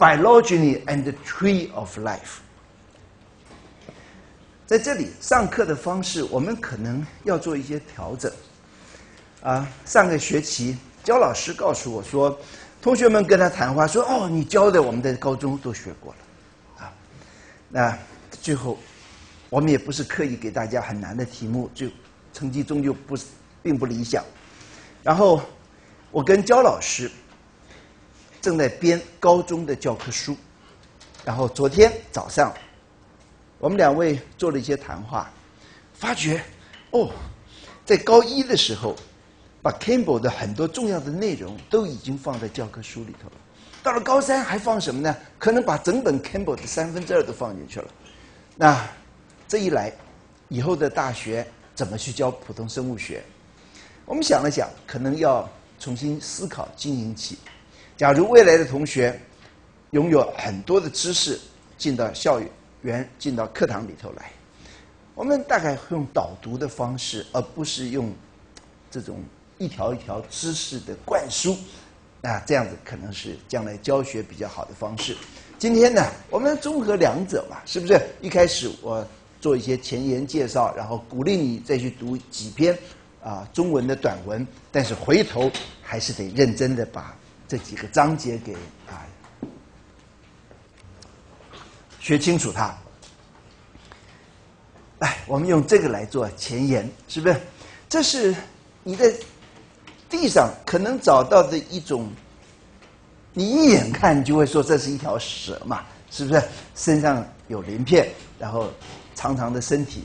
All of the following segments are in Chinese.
biology and the tree of life。在这里上课的方式，我们可能要做一些调整。啊，上个学期焦老师告诉我说，同学们跟他谈话说：“哦，你教的我们在高中都学过了。”啊，那最后我们也不是刻意给大家很难的题目，就成绩终究不是并不理想。然后我跟焦老师正在编高中的教科书，然后昨天早上我们两位做了一些谈话，发觉哦，在高一的时候把 Campbell 的很多重要的内容都已经放在教科书里头了，到了高三还放什么呢？可能把整本 Campbell 的三分之二都放进去了。那这一来，以后的大学怎么去教普通生物学？我们想了想，可能要重新思考经营起。假如未来的同学拥有很多的知识进到校园、进到课堂里头来，我们大概会用导读的方式，而不是用这种一条一条知识的灌输。那这样子可能是将来教学比较好的方式。今天呢，我们综合两者嘛，是不是？一开始我做一些前言介绍，然后鼓励你再去读几篇啊中文的短文，但是回头还是得认真的把。这几个章节给啊学清楚它。来，我们用这个来做前言，是不是？这是你在地上可能找到的一种，你一眼看就会说这是一条蛇嘛，是不是？身上有鳞片，然后长长的身体，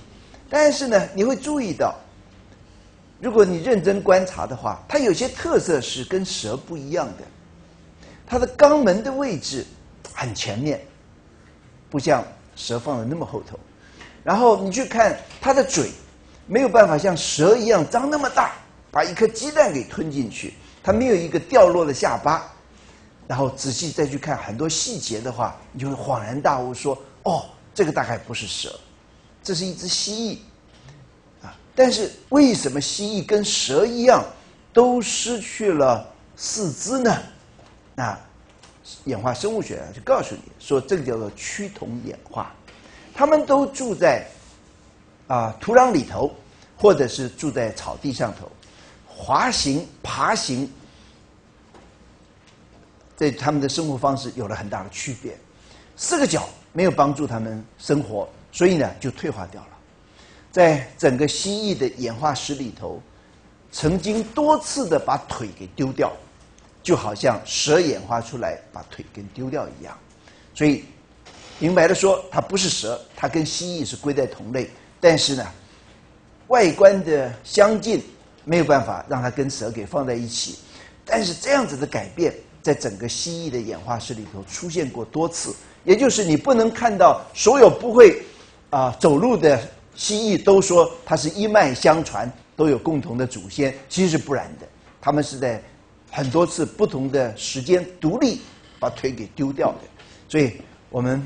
但是呢，你会注意到，如果你认真观察的话，它有些特色是跟蛇不一样的。它的肛门的位置很前面，不像蛇放的那么后头。然后你去看它的嘴，没有办法像蛇一样张那么大，把一颗鸡蛋给吞进去。它没有一个掉落的下巴。然后仔细再去看很多细节的话，你就会恍然大悟，说：“哦，这个大概不是蛇，这是一只蜥蜴。”啊，但是为什么蜥蜴跟蛇一样都失去了四肢呢？那演化生物学就告诉你说，这个叫做趋同演化。他们都住在啊土壤里头，或者是住在草地上头，滑行、爬行，在他们的生活方式有了很大的区别。四个脚没有帮助他们生活，所以呢就退化掉了。在整个蜥蜴的演化史里头，曾经多次的把腿给丢掉。就好像蛇演化出来把腿跟丢掉一样，所以明白的说，它不是蛇，它跟蜥蜴是归在同类，但是呢，外观的相近没有办法让它跟蛇给放在一起。但是这样子的改变，在整个蜥蜴的演化史里头出现过多次，也就是你不能看到所有不会啊走路的蜥蜴都说它是一脉相传，都有共同的祖先，其实是不然的，他们是在。很多次不同的时间独立把腿给丢掉的，所以我们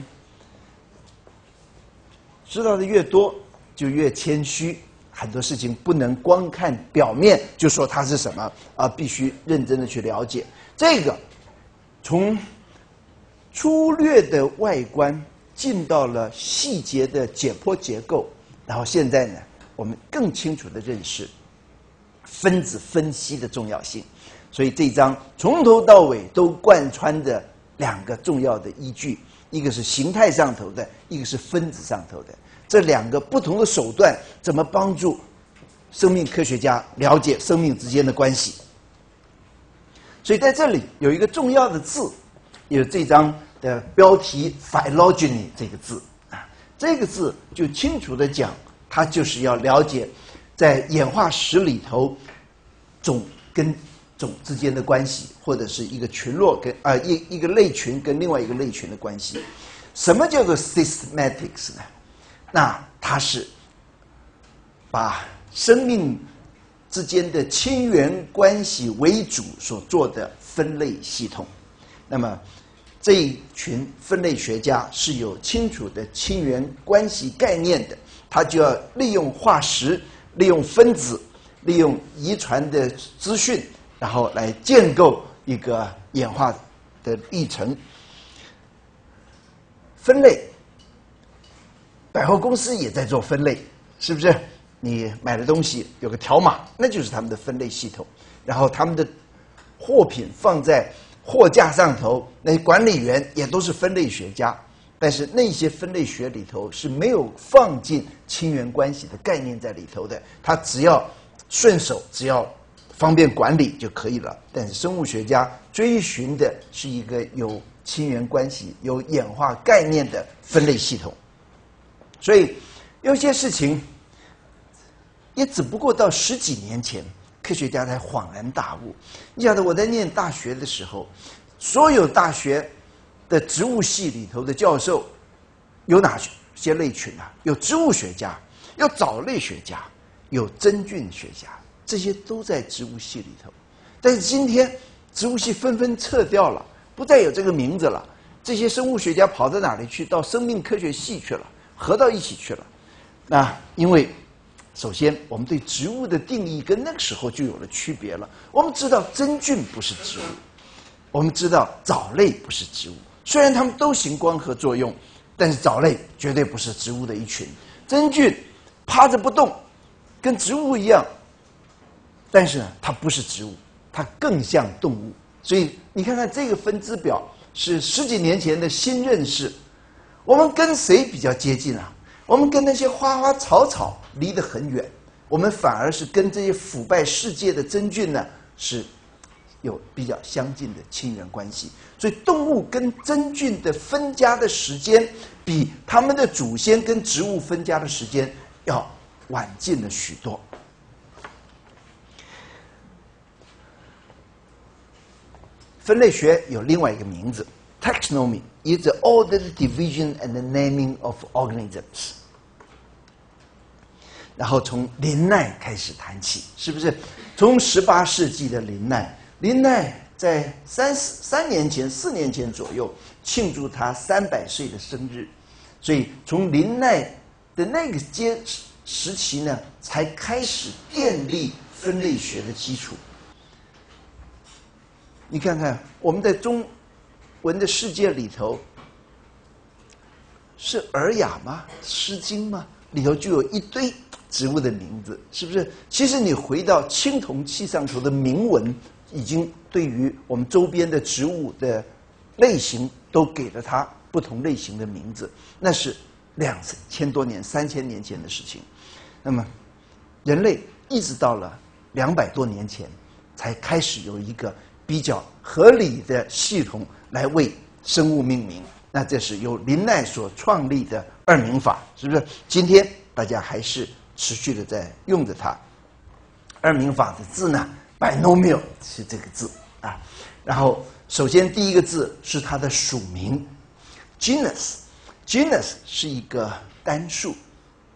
知道的越多就越谦虚。很多事情不能光看表面就说它是什么，而必须认真的去了解。这个从粗略的外观进到了细节的解剖结构，然后现在呢，我们更清楚的认识分子分析的重要性。所以这一章从头到尾都贯穿着两个重要的依据，一个是形态上头的，一个是分子上头的。这两个不同的手段怎么帮助生命科学家了解生命之间的关系？所以在这里有一个重要的字，有这章的标题 “phylogeny” 这个字啊，这个字就清楚的讲，它就是要了解在演化史里头种跟。种之间的关系，或者是一个群落跟啊一一个类群跟另外一个类群的关系，什么叫做 systematics 呢？那它是把生命之间的亲缘关系为主所做的分类系统。那么这一群分类学家是有清楚的亲缘关系概念的，他就要利用化石、利用分子、利用遗传的资讯。然后来建构一个演化的历程。分类，百货公司也在做分类，是不是？你买的东西有个条码，那就是他们的分类系统。然后他们的货品放在货架上头，那管理员也都是分类学家。但是那些分类学里头是没有放进亲缘关系的概念在里头的，他只要顺手，只要方便管理就可以了。但是生物学家追寻的是一个有亲缘关系、有演化概念的分类系统。所以有些事情也只不过到十几年前，科学家才恍然大悟。你晓得我在念大学的时候，所有大学。的植物系里头的教授有哪些类群啊？有植物学家，有藻类学家，有真菌学家，这些都在植物系里头。但是今天植物系纷纷撤掉了，不再有这个名字了。这些生物学家跑到哪里去？到生命科学系去了，合到一起去了。那因为首先我们对植物的定义跟那个时候就有了区别了。我们知道真菌不是植物，我们知道藻类不是植物。虽然它们都行光合作用，但是藻类绝对不是植物的一群。真菌趴着不动，跟植物一样，但是呢，它不是植物，它更像动物。所以你看看这个分支表是十几年前的新认识。我们跟谁比较接近啊？我们跟那些花花草草离得很远，我们反而是跟这些腐败世界的真菌呢是。有比较相近的亲缘关系，所以动物跟真菌的分家的时间，比他们的祖先跟植物分家的时间要晚近了许多。分类学有另外一个名字，taxonomy is the ordered division and the naming of organisms。然后从林奈开始谈起，是不是？从十八世纪的林奈。林奈在三四三年前、四年前左右庆祝他三百岁的生日，所以从林奈的那个阶时期呢，才开始建立分类学的基础。你看看我们在中文的世界里头，是《尔雅》吗？《诗经》吗？里头就有一堆植物的名字，是不是？其实你回到青铜器上头的铭文。已经对于我们周边的植物的类型都给了它不同类型的名字，那是两千多年、三千年前的事情。那么，人类一直到了两百多年前，才开始有一个比较合理的系统来为生物命名。那这是由林奈所创立的二名法，是不是？今天大家还是持续的在用着它。二名法的字呢？Binomial 是这个字啊，然后首先第一个字是它的属名，genus，genus 是一个单数，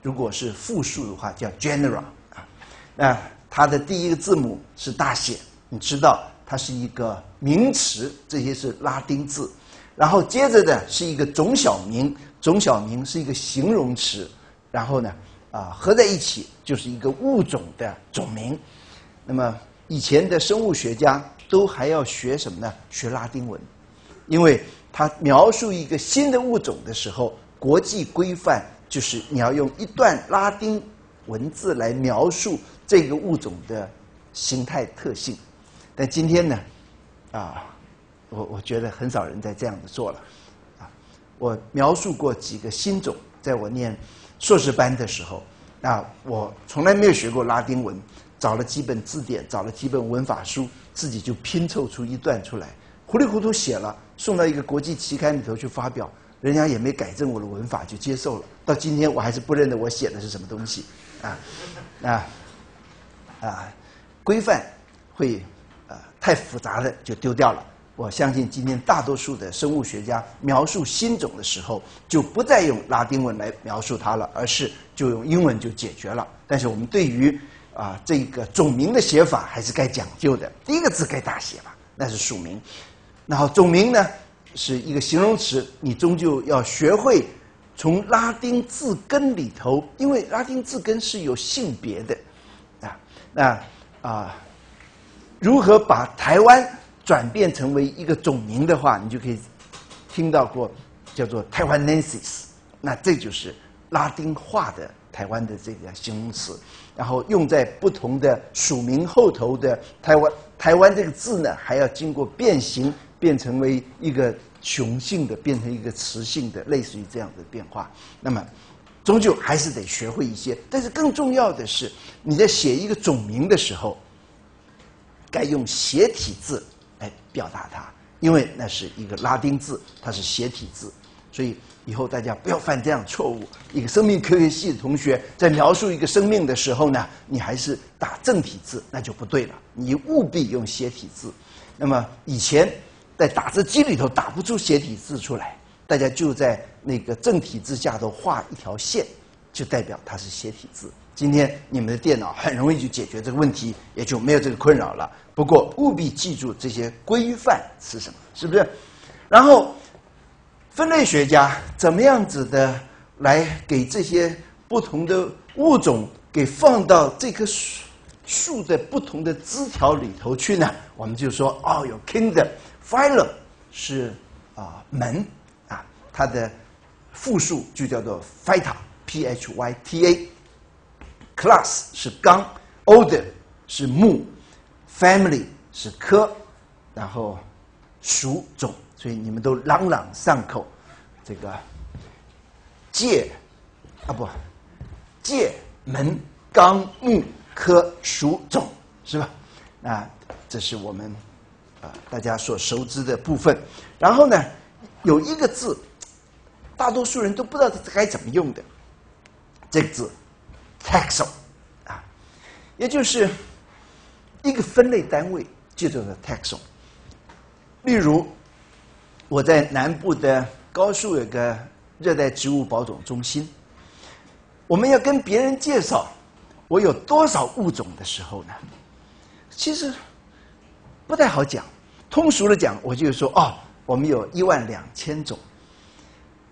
如果是复数的话叫 genera 啊，那它的第一个字母是大写，你知道它是一个名词，这些是拉丁字，然后接着的是一个种小名，种小名是一个形容词，然后呢啊合在一起就是一个物种的种名，那么。以前的生物学家都还要学什么呢？学拉丁文，因为他描述一个新的物种的时候，国际规范就是你要用一段拉丁文字来描述这个物种的形态特性。但今天呢，啊，我我觉得很少人在这样子做了。啊，我描述过几个新种，在我念硕士班的时候，啊，我从来没有学过拉丁文。找了几本字典，找了几本文法书，自己就拼凑出一段出来，糊里糊涂写了，送到一个国际期刊里头去发表，人家也没改正我的文法就接受了。到今天我还是不认得我写的是什么东西，啊，啊，啊，规范会太复杂的就丢掉了。我相信今天大多数的生物学家描述新种的时候，就不再用拉丁文来描述它了，而是就用英文就解决了。但是我们对于啊，这个种名的写法还是该讲究的。第一个字该大写吧，那是属名。然后种名呢是一个形容词，你终究要学会从拉丁字根里头，因为拉丁字根是有性别的啊。那啊，如何把台湾转变成为一个种名的话，你就可以听到过叫做 Taiwanensis，那这就是拉丁化的台湾的这个形容词。然后用在不同的属名后头的台湾，台湾这个字呢，还要经过变形，变成为一个雄性的，变成一个雌性的，类似于这样的变化。那么，终究还是得学会一些。但是更重要的是，你在写一个种名的时候，该用斜体字来表达它，因为那是一个拉丁字，它是斜体字，所以。以后大家不要犯这样错误。一个生命科学系的同学在描述一个生命的时候呢，你还是打正体字，那就不对了。你务必用斜体字。那么以前在打字机里头打不出斜体字出来，大家就在那个正体字下头画一条线，就代表它是斜体字。今天你们的电脑很容易就解决这个问题，也就没有这个困扰了。不过务必记住这些规范是什么，是不是？然后。分类学家怎么样子的来给这些不同的物种给放到这棵树树的不同的枝条里头去呢？我们就说哦，有 kingdom，phylum 是啊门啊，它的复数就叫做 phyta p h y t a Class 是纲，order 是目，family 是科，然后属种。所以你们都朗朗上口，这个界啊不界门纲目科属种是吧？啊这是我们啊大家所熟知的部分。然后呢，有一个字，大多数人都不知道该怎么用的，这个字 taxon 啊，也就是一个分类单位，就叫做 taxon。例如。我在南部的高树有个热带植物保种中心。我们要跟别人介绍我有多少物种的时候呢，其实不太好讲。通俗的讲，我就说哦，我们有一万两千种。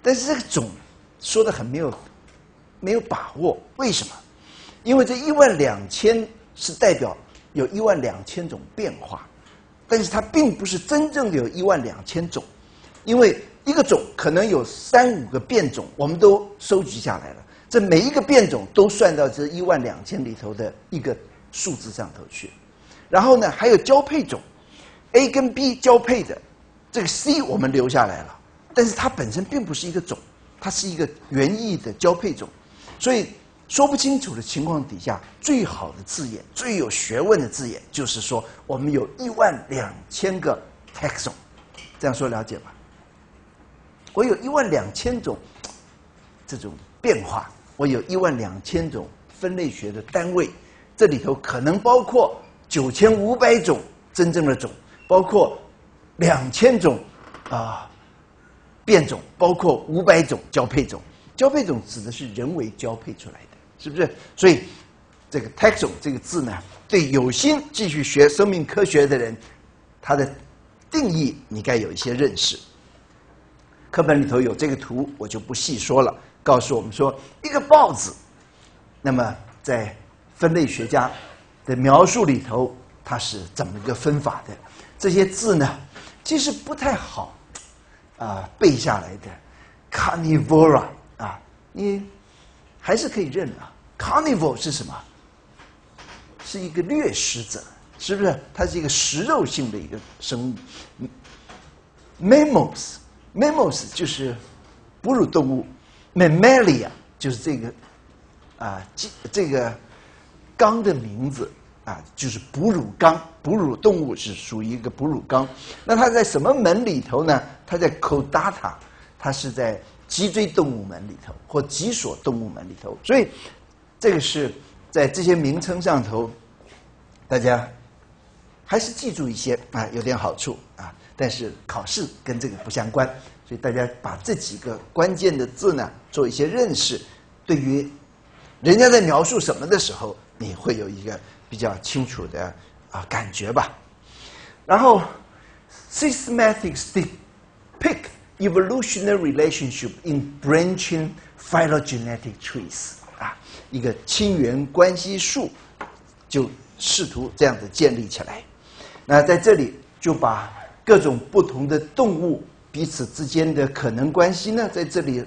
但是这个种说的很没有没有把握，为什么？因为这一万两千是代表有一万两千种变化，但是它并不是真正的有一万两千种。因为一个种可能有三五个变种，我们都收集下来了。这每一个变种都算到这一万两千里头的一个数字上头去。然后呢，还有交配种，A 跟 B 交配的，这个 C 我们留下来了，但是它本身并不是一个种，它是一个园艺的交配种。所以说不清楚的情况底下，最好的字眼、最有学问的字眼，就是说我们有一万两千个 taxon，这样说了解吧？我有一万两千种这种变化，我有一万两千种分类学的单位，这里头可能包括九千五百种真正的种，包括两千种啊变种，包括五百种交配种。交配种指的是人为交配出来的，是不是？所以这个 taxon 这个字呢，对有心继续学生命科学的人，它的定义你该有一些认识。课本里头有这个图，我就不细说了。告诉我们说，一个豹子，那么在分类学家的描述里头，它是怎么一个分法的？这些字呢，其实不太好啊背下来的。Carnivora，你还是可以认啊。Carnivore 是什么？是一个掠食者，是不是？它是一个食肉性的一个生物。Mammals。Mammals 就是哺乳动物，Mammalia 就是这个啊，这这个纲的名字啊，就是哺乳纲。哺乳动物是属于一个哺乳纲。那它在什么门里头呢？它在 c o d a t a 它是在脊椎动物门里头或脊索动物门里头。所以这个是在这些名称上头，大家还是记住一些啊，有点好处啊。但是考试跟这个不相关，所以大家把这几个关键的字呢做一些认识，对于人家在描述什么的时候，你会有一个比较清楚的啊感觉吧。然后，systematics depict evolutionary relationship in branching phylogenetic trees 啊，一个亲缘关系树就试图这样子建立起来。那在这里就把。各种不同的动物彼此之间的可能关系呢？在这里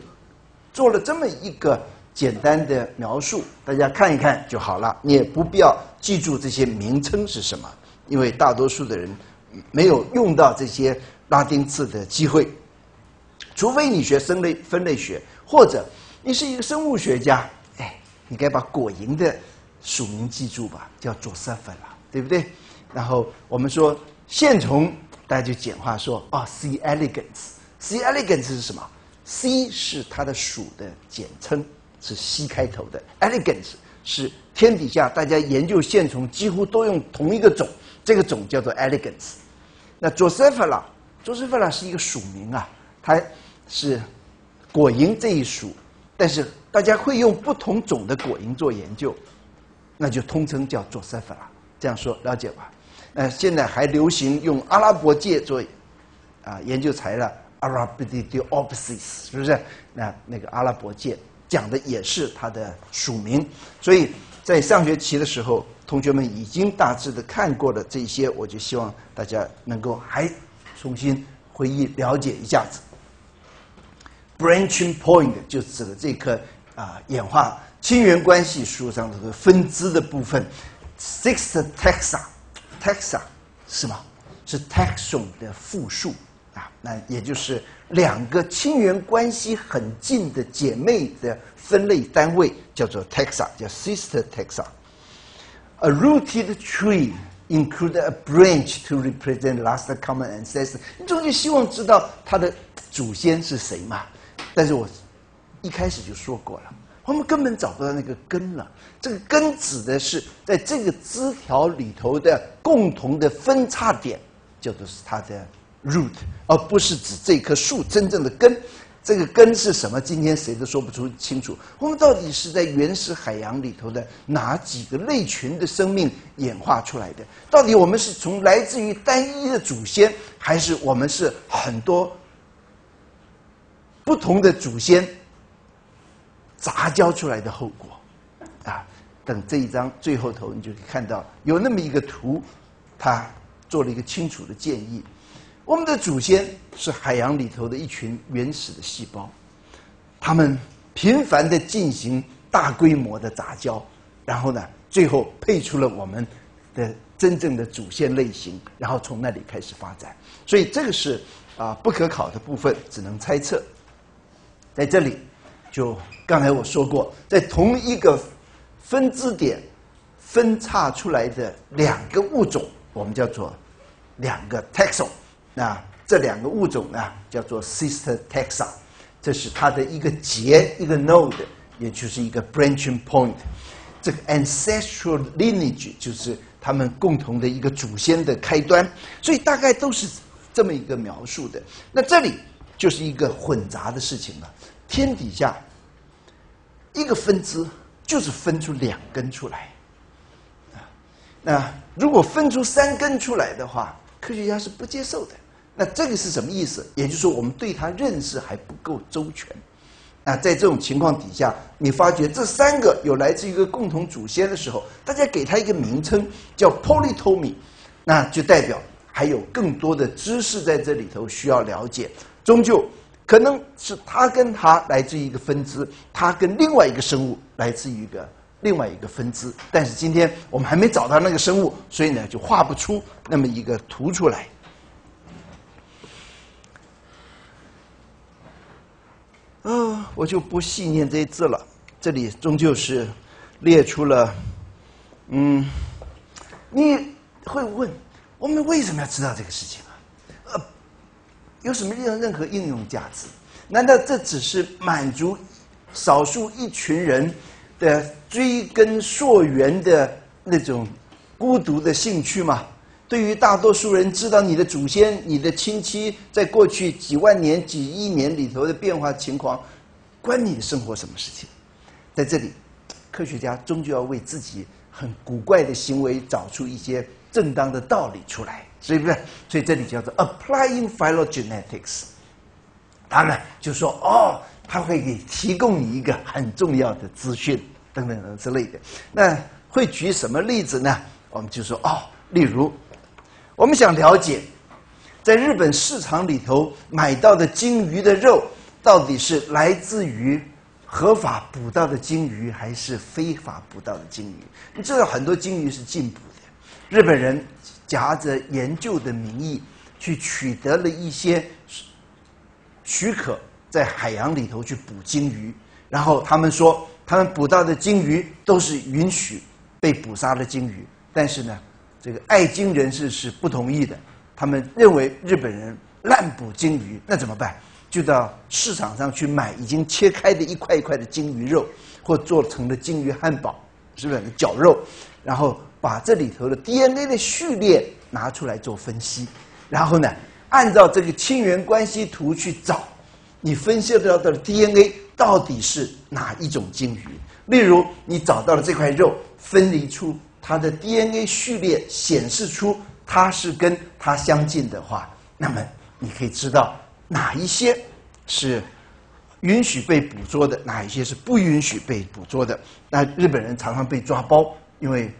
做了这么一个简单的描述，大家看一看就好了。你也不必要记住这些名称是什么，因为大多数的人没有用到这些拉丁字的机会，除非你学生类分类学，或者你是一个生物学家。哎，你该把果蝇的属名记住吧，叫左色粉了，对不对？然后我们说线虫。大家就简化说啊，C elegans，C elegans 是什么？C 是它的属的简称，是 C 开头的。elegans 是天底下大家研究线虫几乎都用同一个种，这个种叫做 elegans。那 Drosophila，Drosophila 是一个属名啊，它是果蝇这一属，但是大家会用不同种的果蝇做研究，那就通称叫 Drosophila。这样说了解吧？呃，现在还流行用阿拉伯界做啊研究材料，Arabidopsis 是不是？那那个阿拉伯界讲的也是它的属名，所以在上学期的时候，同学们已经大致的看过了这些，我就希望大家能够还重新回忆了解一下子。Branching point 就指的这颗啊演化亲缘关系树上的分支的部分，Six taxa。taxa 是吗？是 taxon 的复数啊，那也就是两个亲缘关系很近的姐妹的分类单位叫做 taxa，叫 sister taxa。A rooted tree include a branch to represent last common ancestor。你总是希望知道它的祖先是谁嘛？但是我一开始就说过了。我们根本找不到那个根了。这个根指的是在这个枝条里头的共同的分叉点，叫做是它的 root，而不是指这棵树真正的根。这个根是什么？今天谁都说不出清楚。我们到底是在原始海洋里头的哪几个类群的生命演化出来的？到底我们是从来自于单一的祖先，还是我们是很多不同的祖先？杂交出来的后果，啊，等这一章最后头，你就可以看到有那么一个图，他做了一个清楚的建议。我们的祖先是海洋里头的一群原始的细胞，他们频繁的进行大规模的杂交，然后呢，最后配出了我们的真正的祖先类型，然后从那里开始发展。所以这个是啊不可考的部分，只能猜测。在这里。就刚才我说过，在同一个分支点分叉出来的两个物种，我们叫做两个 taxon。那这两个物种呢，叫做 sister taxa。这是它的一个节，一个 node，也就是一个 branching point。这个 ancestral lineage 就是他们共同的一个祖先的开端。所以大概都是这么一个描述的。那这里就是一个混杂的事情了。天底下一个分支就是分出两根出来，啊，那如果分出三根出来的话，科学家是不接受的。那这个是什么意思？也就是说，我们对它认识还不够周全。啊，在这种情况底下，你发觉这三个有来自一个共同祖先的时候，大家给它一个名称叫 polytomy，那就代表还有更多的知识在这里头需要了解。终究。可能是它跟它来自于一个分支，它跟另外一个生物来自于一个另外一个分支，但是今天我们还没找到那个生物，所以呢就画不出那么一个图出来。啊，我就不细念这些字了，这里终究是列出了，嗯，你会问我们为什么要知道这个事情？有什么任任何应用价值？难道这只是满足少数一群人的追根溯源的那种孤独的兴趣吗？对于大多数人，知道你的祖先、你的亲戚在过去几万年、几亿年里头的变化情况，关你的生活什么事情？在这里，科学家终究要为自己很古怪的行为找出一些正当的道理出来。所以不是，所以这里叫做 applying phylogenetics。他们就说哦，他会给提供你一个很重要的资讯等等等之类的。那会举什么例子呢？我们就说哦，例如我们想了解在日本市场里头买到的鲸鱼的肉，到底是来自于合法捕到的鲸鱼，还是非法捕到的鲸鱼？你知道很多鲸鱼是禁捕的，日本人夹着研究的名义去取得了一些许可，在海洋里头去捕鲸鱼，然后他们说他们捕到的鲸鱼都是允许被捕杀的鲸鱼，但是呢，这个爱鲸人士是不同意的。他们认为日本人滥捕鲸鱼，那怎么办？就到市场上去买已经切开的一块一块的鲸鱼肉，或做成的鲸鱼汉堡，是不是绞肉？然后把这里头的 DNA 的序列拿出来做分析，然后呢，按照这个亲缘关系图去找，你分析到的 DNA 到底是哪一种鲸鱼？例如，你找到了这块肉，分离出它的 DNA 序列，显示出。它是跟它相近的话，那么你可以知道哪一些是允许被捕捉的，哪一些是不允许被捕捉的。那日本人常常被抓包，因为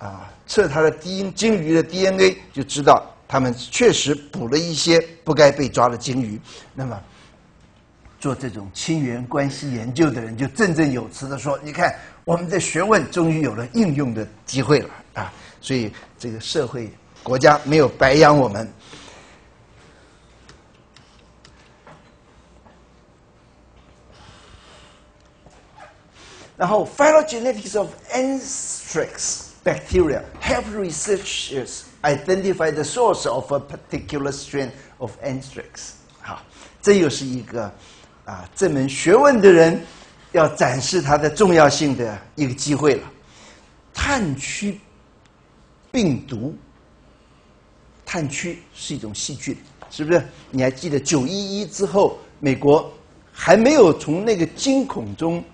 啊测他的基因鲸鱼的 DNA 就知道他们确实捕了一些不该被抓的鲸鱼。那么做这种亲缘关系研究的人就振振有词的说：“你看，我们的学问终于有了应用的机会了啊！”所以这个社会。国家没有白养我们。然后，phylogenetics of anthrax bacteria help researchers identify the source of a particular strain of anthrax。好，这又是一个啊这门学问的人要展示它的重要性的一个机会了。炭疽病毒。炭疽是一种细菌，是不是？你还记得九一一之后，美国还没有从那个惊恐中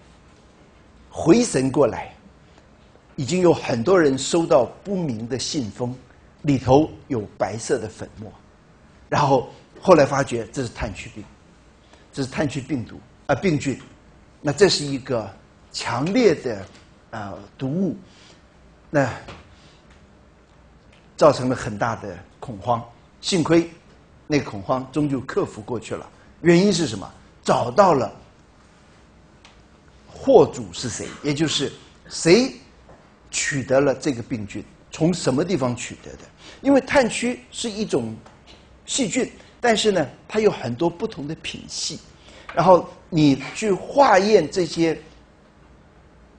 回神过来，已经有很多人收到不明的信封，里头有白色的粉末，然后后来发觉这是炭疽病，这是炭疽病毒啊病菌，那这是一个强烈的啊毒物，那造成了很大的。恐慌，幸亏那个恐慌终究克服过去了。原因是什么？找到了货主是谁，也就是谁取得了这个病菌，从什么地方取得的？因为炭疽是一种细菌，但是呢，它有很多不同的品系。然后你去化验这些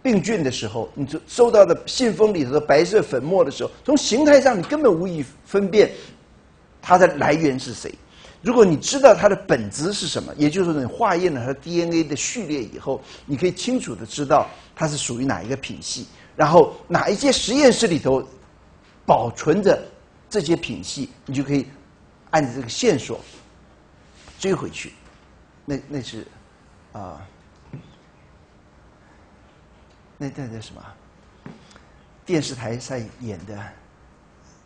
病菌的时候，你就收到的信封里头的白色粉末的时候，从形态上你根本无以分辨它的来源是谁。如果你知道它的本质是什么，也就是说你化验了它 DNA 的序列以后，你可以清楚的知道它是属于哪一个品系，然后哪一些实验室里头保存着这些品系，你就可以按照这个线索追回去。那那是啊。那那叫什么？电视台上演的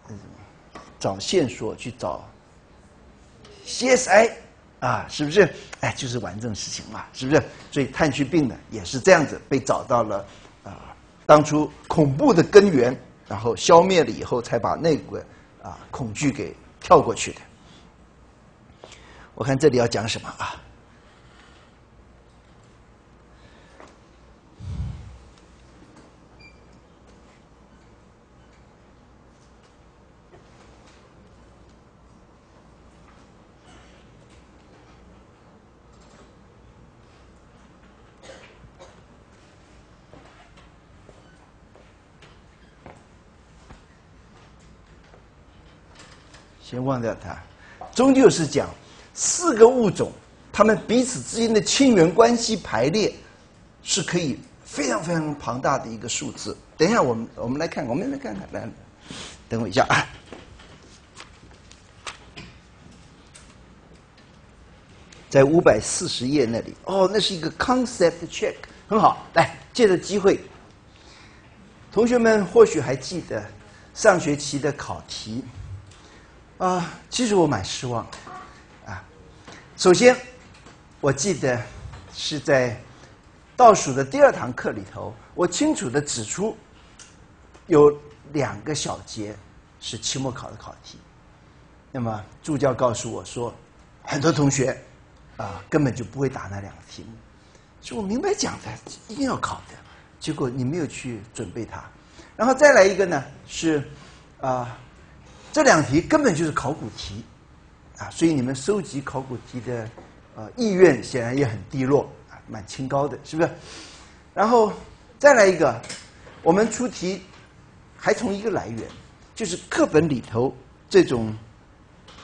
那种找线索去找 CSI 啊，是不是？哎，就是玩这种事情嘛，是不是？所以炭疽病呢也是这样子被找到了，当初恐怖的根源，然后消灭了以后，才把那个啊恐惧给跳过去的。我看这里要讲什么啊？先忘掉它，终究是讲四个物种，它们彼此之间的亲缘关系排列是可以非常非常庞大的一个数字。等一下，我们我们来看，我们来看看，来，等我一下啊，在五百四十页那里，哦，那是一个 concept check，很好，来，借着机会，同学们或许还记得上学期的考题。啊，其实我蛮失望的，啊，首先，我记得是在倒数的第二堂课里头，我清楚的指出，有两个小节是期末考的考题，那么助教告诉我说，很多同学啊根本就不会答那两个题目，就我明白讲的一定要考的，结果你没有去准备它。然后再来一个呢是啊这两题根本就是考古题啊，所以你们收集考古题的呃意愿显然也很低落啊，蛮清高的，是不是？然后再来一个，我们出题还从一个来源，就是课本里头这种。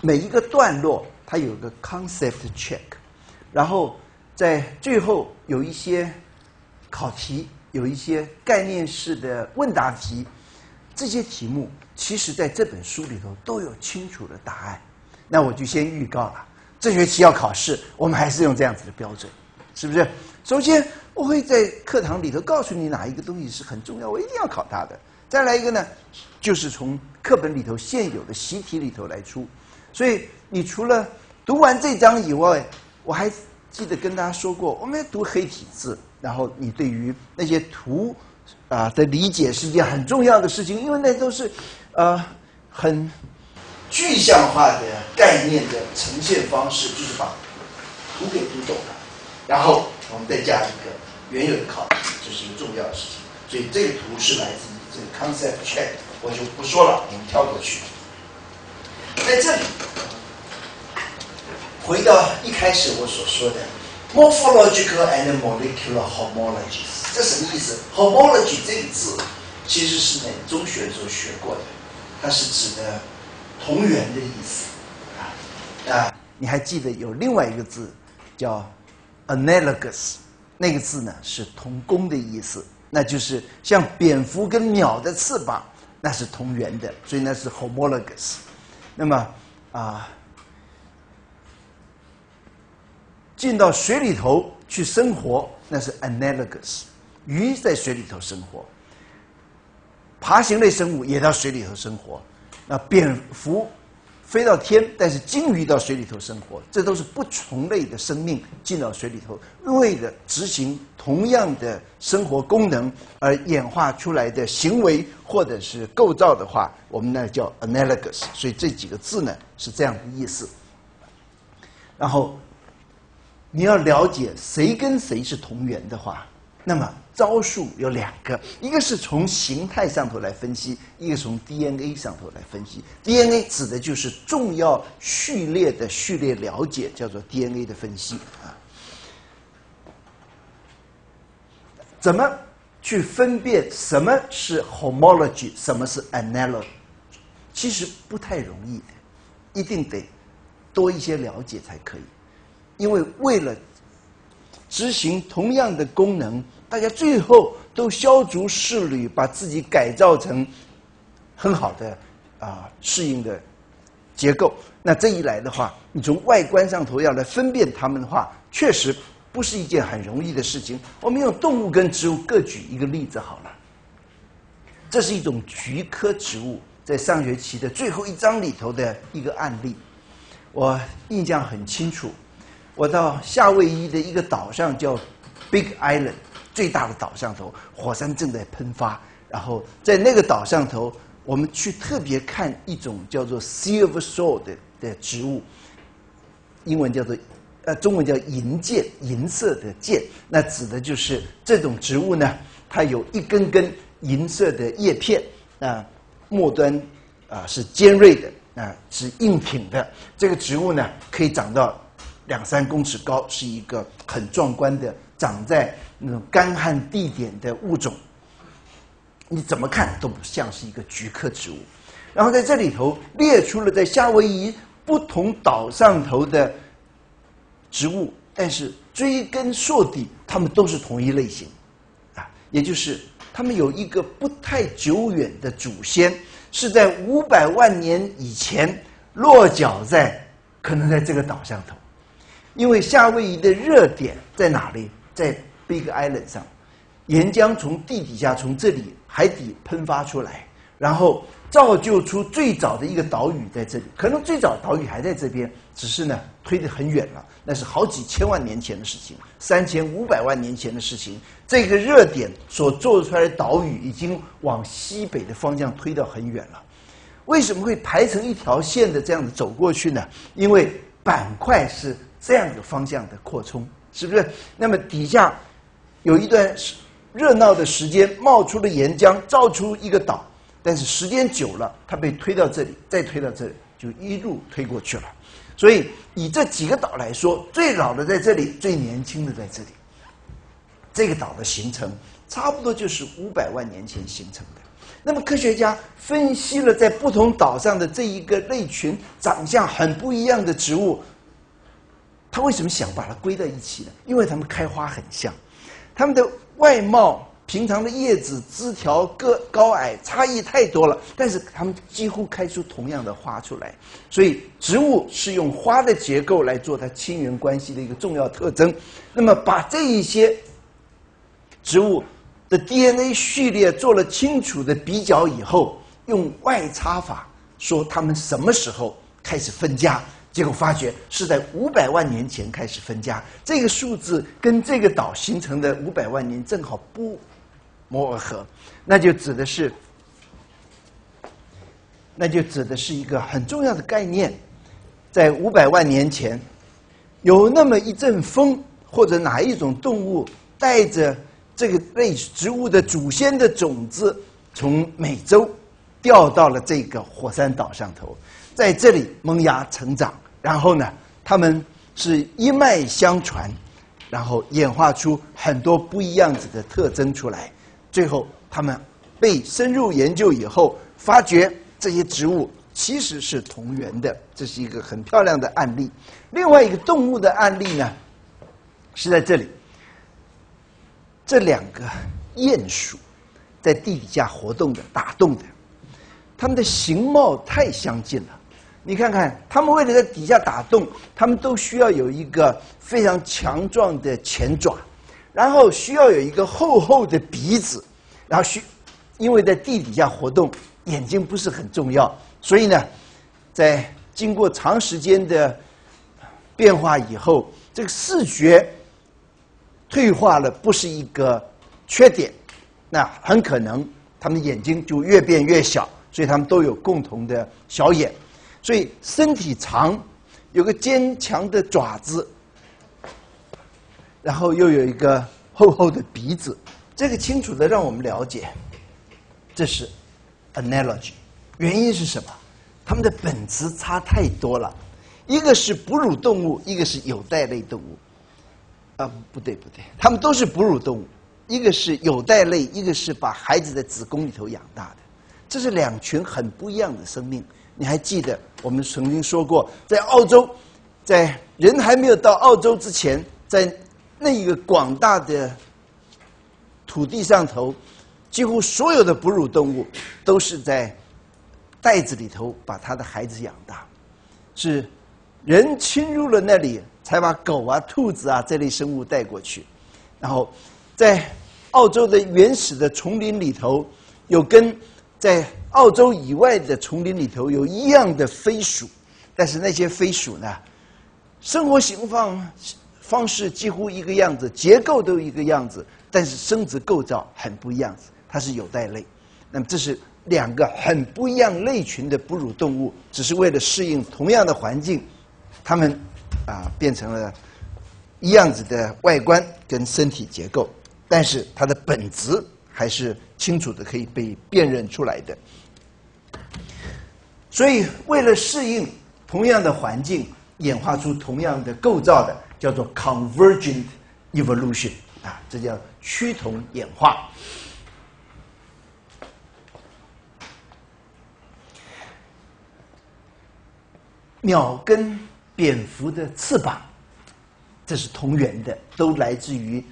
每一个段落它有个 concept check，然后在最后有一些考题，有一些概念式的问答题，这些题目其实在这本书里头都有清楚的答案。那我就先预告了，这学期要考试，我们还是用这样子的标准，是不是？首先我会在课堂里头告诉你哪一个东西是很重要，我一定要考它的。再来一个呢，就是从课本里头现有的习题里头来出。所以，你除了读完这章以外，我还记得跟大家说过，我们要读黑体字，然后你对于那些图啊的理解是件很重要的事情，因为那都是呃很具象化的概念的呈现方式，就是把图给读懂了，然后我们再加一个原有的考题，这是一个重要的事情。所以这个图是来自于这个 concept check，我就不说了，我们跳过去。在这里，回到一开始我所说的 morphological and molecular homologies 这什么意思？homology 这个字其实是在中学的时候学过的，它是指的同源的意思啊啊！你还记得有另外一个字叫 analogous，那个字呢是同工的意思，那就是像蝙蝠跟鸟的翅膀，那是同源的，所以那是 homologous。那么啊，进到水里头去生活，那是 analogous。鱼在水里头生活，爬行类生物也到水里头生活。那蝙蝠飞到天，但是鲸鱼到水里头生活，这都是不同类的生命进到水里头，为了执行同样的生活功能而演化出来的行为或者是构造的话。我们那叫 analogous，所以这几个字呢是这样的意思。然后你要了解谁跟谁是同源的话，那么招数有两个，一个是从形态上头来分析，一个从 DNA 上头来分析。DNA 指的就是重要序列的序列了解，叫做 DNA 的分析啊。怎么去分辨什么是 homology，什么是 analog？其实不太容易，一定得多一些了解才可以。因为为了执行同样的功能，大家最后都削足适履，把自己改造成很好的啊适应的结构。那这一来的话，你从外观上头要来分辨它们的话，确实不是一件很容易的事情。我们用动物跟植物各举一个例子好了。这是一种菊科植物。在上学期的最后一章里头的一个案例，我印象很清楚。我到夏威夷的一个岛上，叫 Big Island，最大的岛上头，火山正在喷发。然后在那个岛上头，我们去特别看一种叫做 Silver Sword 的植物，英文叫做呃，中文叫银剑，银色的剑。那指的就是这种植物呢，它有一根根银色的叶片啊。末端啊是尖锐的啊是硬挺的，这个植物呢可以长到两三公尺高，是一个很壮观的长在那种干旱地点的物种。你怎么看都不像是一个菊科植物。然后在这里头列出了在夏威夷不同岛上头的植物，但是追根溯底，它们都是同一类型啊，也就是。他们有一个不太久远的祖先，是在五百万年以前落脚在可能在这个岛上头，因为夏威夷的热点在哪里？在 Big Island 上，岩浆从地底下从这里海底喷发出来，然后。造就出最早的一个岛屿在这里，可能最早岛屿还在这边，只是呢推得很远了，那是好几千万年前的事情，三千五百万年前的事情。这个热点所做出来的岛屿已经往西北的方向推到很远了。为什么会排成一条线的这样子走过去呢？因为板块是这样的方向的扩充，是不是？那么底下有一段热闹的时间，冒出了岩浆，造出一个岛。但是时间久了，它被推到这里，再推到这里，就一路推过去了。所以以这几个岛来说，最老的在这里，最年轻的在这里。这个岛的形成，差不多就是五百万年前形成的。那么科学家分析了在不同岛上的这一个类群长相很不一样的植物，他为什么想把它归在一起呢？因为它们开花很像，它们的外貌。平常的叶子枝条个高矮差异太多了，但是它们几乎开出同样的花出来，所以植物是用花的结构来做它亲缘关系的一个重要特征。那么把这一些植物的 DNA 序列做了清楚的比较以后，用外插法说它们什么时候开始分家。结果发觉是在五百万年前开始分家，这个数字跟这个岛形成的五百万年正好不。谋而合，那就指的是，那就指的是一个很重要的概念，在五百万年前，有那么一阵风，或者哪一种动物带着这个类植物的祖先的种子，从美洲掉到了这个火山岛上头，在这里萌芽成长，然后呢，它们是一脉相传，然后演化出很多不一样子的特征出来。最后，他们被深入研究以后，发觉这些植物其实是同源的，这是一个很漂亮的案例。另外一个动物的案例呢，是在这里，这两个鼹鼠在地底下活动的、打洞的，它们的形貌太相近了。你看看，他们为了在底下打洞，他们都需要有一个非常强壮的前爪。然后需要有一个厚厚的鼻子，然后需，因为在地底下活动，眼睛不是很重要，所以呢，在经过长时间的变化以后，这个视觉退化了不是一个缺点，那很可能他们的眼睛就越变越小，所以他们都有共同的小眼，所以身体长，有个坚强的爪子。然后又有一个厚厚的鼻子，这个清楚的让我们了解，这是 analogy。原因是什么？它们的本质差太多了，一个是哺乳动物，一个是有袋类动物。啊，不对不对，它们都是哺乳动物，一个是有袋类，一个是把孩子在子宫里头养大的，这是两群很不一样的生命。你还记得我们曾经说过，在澳洲，在人还没有到澳洲之前，在那一个广大的土地上头，几乎所有的哺乳动物都是在袋子里头把它的孩子养大，是人侵入了那里，才把狗啊、兔子啊这类生物带过去。然后，在澳洲的原始的丛林里头，有跟在澳洲以外的丛林里头有一样的飞鼠，但是那些飞鼠呢，生活情况。方式几乎一个样子，结构都一个样子，但是生殖构造很不一样。它是有袋类，那么这是两个很不一样类群的哺乳动物，只是为了适应同样的环境，它们啊变成了一样子的外观跟身体结构，但是它的本质还是清楚的可以被辨认出来的。所以，为了适应同样的环境，演化出同样的构造的。叫做 convergent evolution 啊，这叫趋同演化。鸟跟蝙蝠的翅膀，这是同源的，都来自于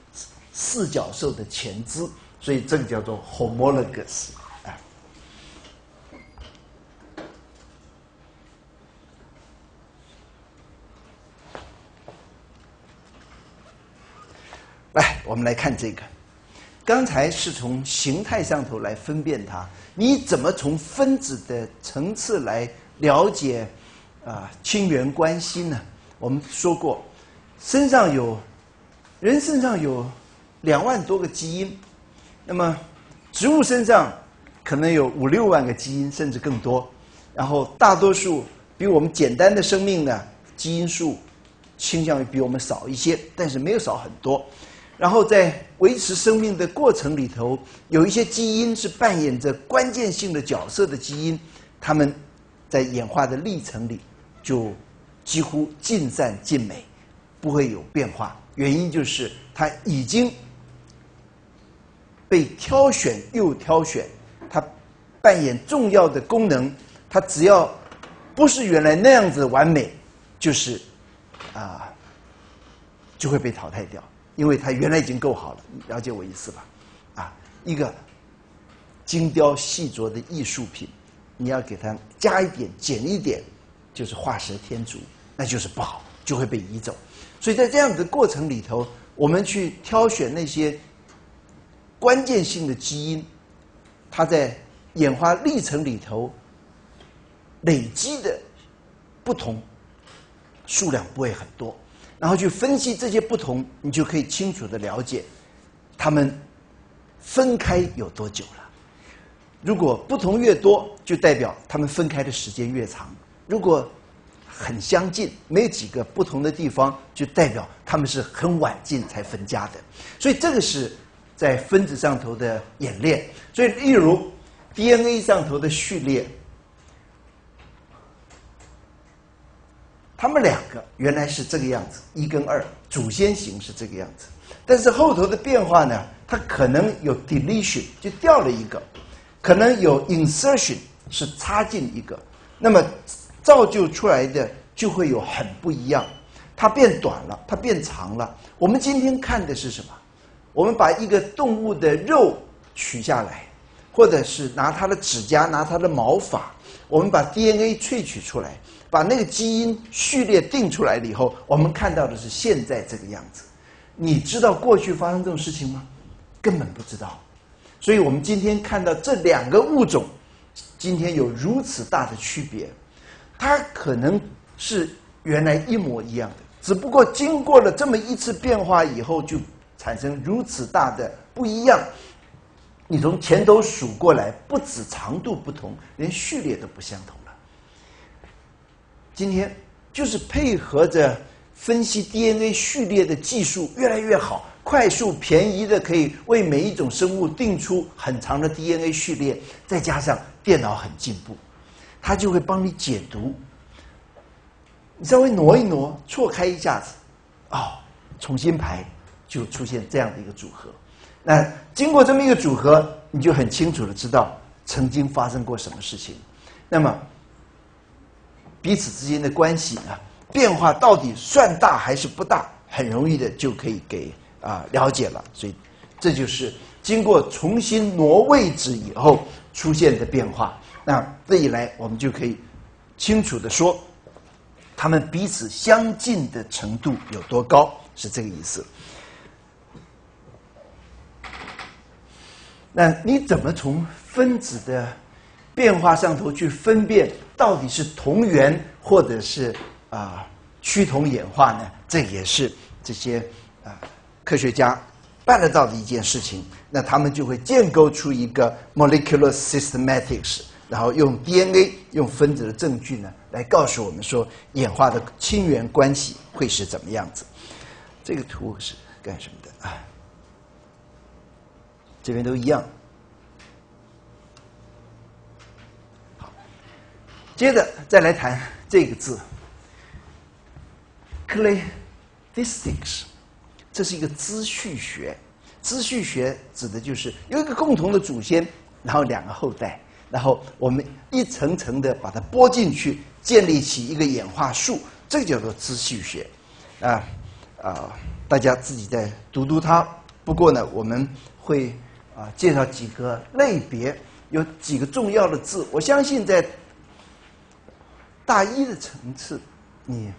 四脚兽的前肢，所以这个叫做 homologous。来，我们来看这个。刚才是从形态上头来分辨它，你怎么从分子的层次来了解啊亲缘关系呢？我们说过，身上有人身上有两万多个基因，那么植物身上可能有五六万个基因，甚至更多。然后大多数比我们简单的生命呢，基因数倾向于比我们少一些，但是没有少很多。然后在维持生命的过程里头，有一些基因是扮演着关键性的角色的基因，它们在演化的历程里就几乎尽善尽美，不会有变化。原因就是它已经被挑选又挑选，它扮演重要的功能。它只要不是原来那样子完美，就是啊就会被淘汰掉，因为它原来已经够好了。了解我意思吧？啊，一个精雕细琢的艺术品，你要给它加一点、减一点，就是画蛇添足，那就是不好，就会被移走。所以在这样的过程里头，我们去挑选那些关键性的基因，它在演化历程里头累积的不同数量不会很多，然后去分析这些不同，你就可以清楚的了解它们分开有多久了。如果不同越多，就代表它们分开的时间越长。如果很相近，没有几个不同的地方，就代表他们是很晚近才分家的。所以这个是在分子上头的演练。所以，例如 DNA 上头的序列，他们两个原来是这个样子，一跟二，祖先型是这个样子。但是后头的变化呢，它可能有 deletion，就掉了一个；可能有 insertion，是插进一个。那么造就出来的就会有很不一样，它变短了，它变长了。我们今天看的是什么？我们把一个动物的肉取下来，或者是拿它的指甲、拿它的毛发，我们把 DNA 萃取出来，把那个基因序列定出来了以后，我们看到的是现在这个样子。你知道过去发生这种事情吗？根本不知道。所以我们今天看到这两个物种，今天有如此大的区别。它可能是原来一模一样的，只不过经过了这么一次变化以后，就产生如此大的不一样。你从前头数过来，不止长度不同，连序列都不相同。今天就是配合着分析 DNA 序列的技术越来越好，快速便宜的可以为每一种生物定出很长的 DNA 序列，再加上电脑很进步。它就会帮你解读，你稍微挪一挪，错开一下子，哦，重新排，就出现这样的一个组合。那经过这么一个组合，你就很清楚的知道曾经发生过什么事情。那么彼此之间的关系啊，变化到底算大还是不大，很容易的就可以给啊了解了。所以这就是经过重新挪位置以后出现的变化。那这一来，我们就可以清楚的说，他们彼此相近的程度有多高，是这个意思。那你怎么从分子的变化上头去分辨到底是同源或者是啊趋同演化呢？这也是这些啊科学家办得到的一件事情。那他们就会建构出一个 molecular systematics。然后用 DNA 用分子的证据呢，来告诉我们说演化的亲缘关系会是怎么样子。这个图是干什么的啊？这边都一样。接着再来谈这个字，cladistics，这是一个资序学。资序学指的就是有一个共同的祖先，然后两个后代。然后我们一层层的把它拨进去，建立起一个演化树，这叫做资序学，啊啊，大家自己再读读它。不过呢，我们会啊介绍几个类别，有几个重要的字。我相信在大一的层次，你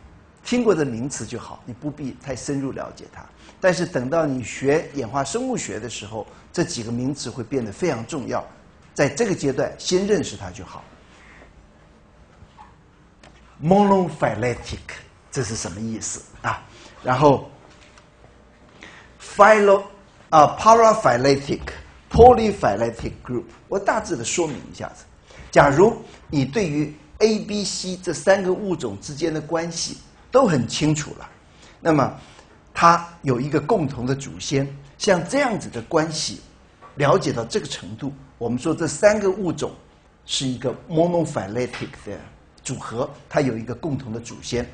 听过的名词就好，你不必太深入了解它。但是等到你学演化生物学的时候，这几个名词会变得非常重要。在这个阶段，先认识它就好。Monophyletic，这是什么意思啊？然后，philo 啊，paraphyletic，polyphyletic group，我大致的说明一下子。假如你对于 A、B、C 这三个物种之间的关系都很清楚了，那么它有一个共同的祖先，像这样子的关系，了解到这个程度，我们说这三个物种是一个 monophyletic 的组合，它有一个共同的祖先。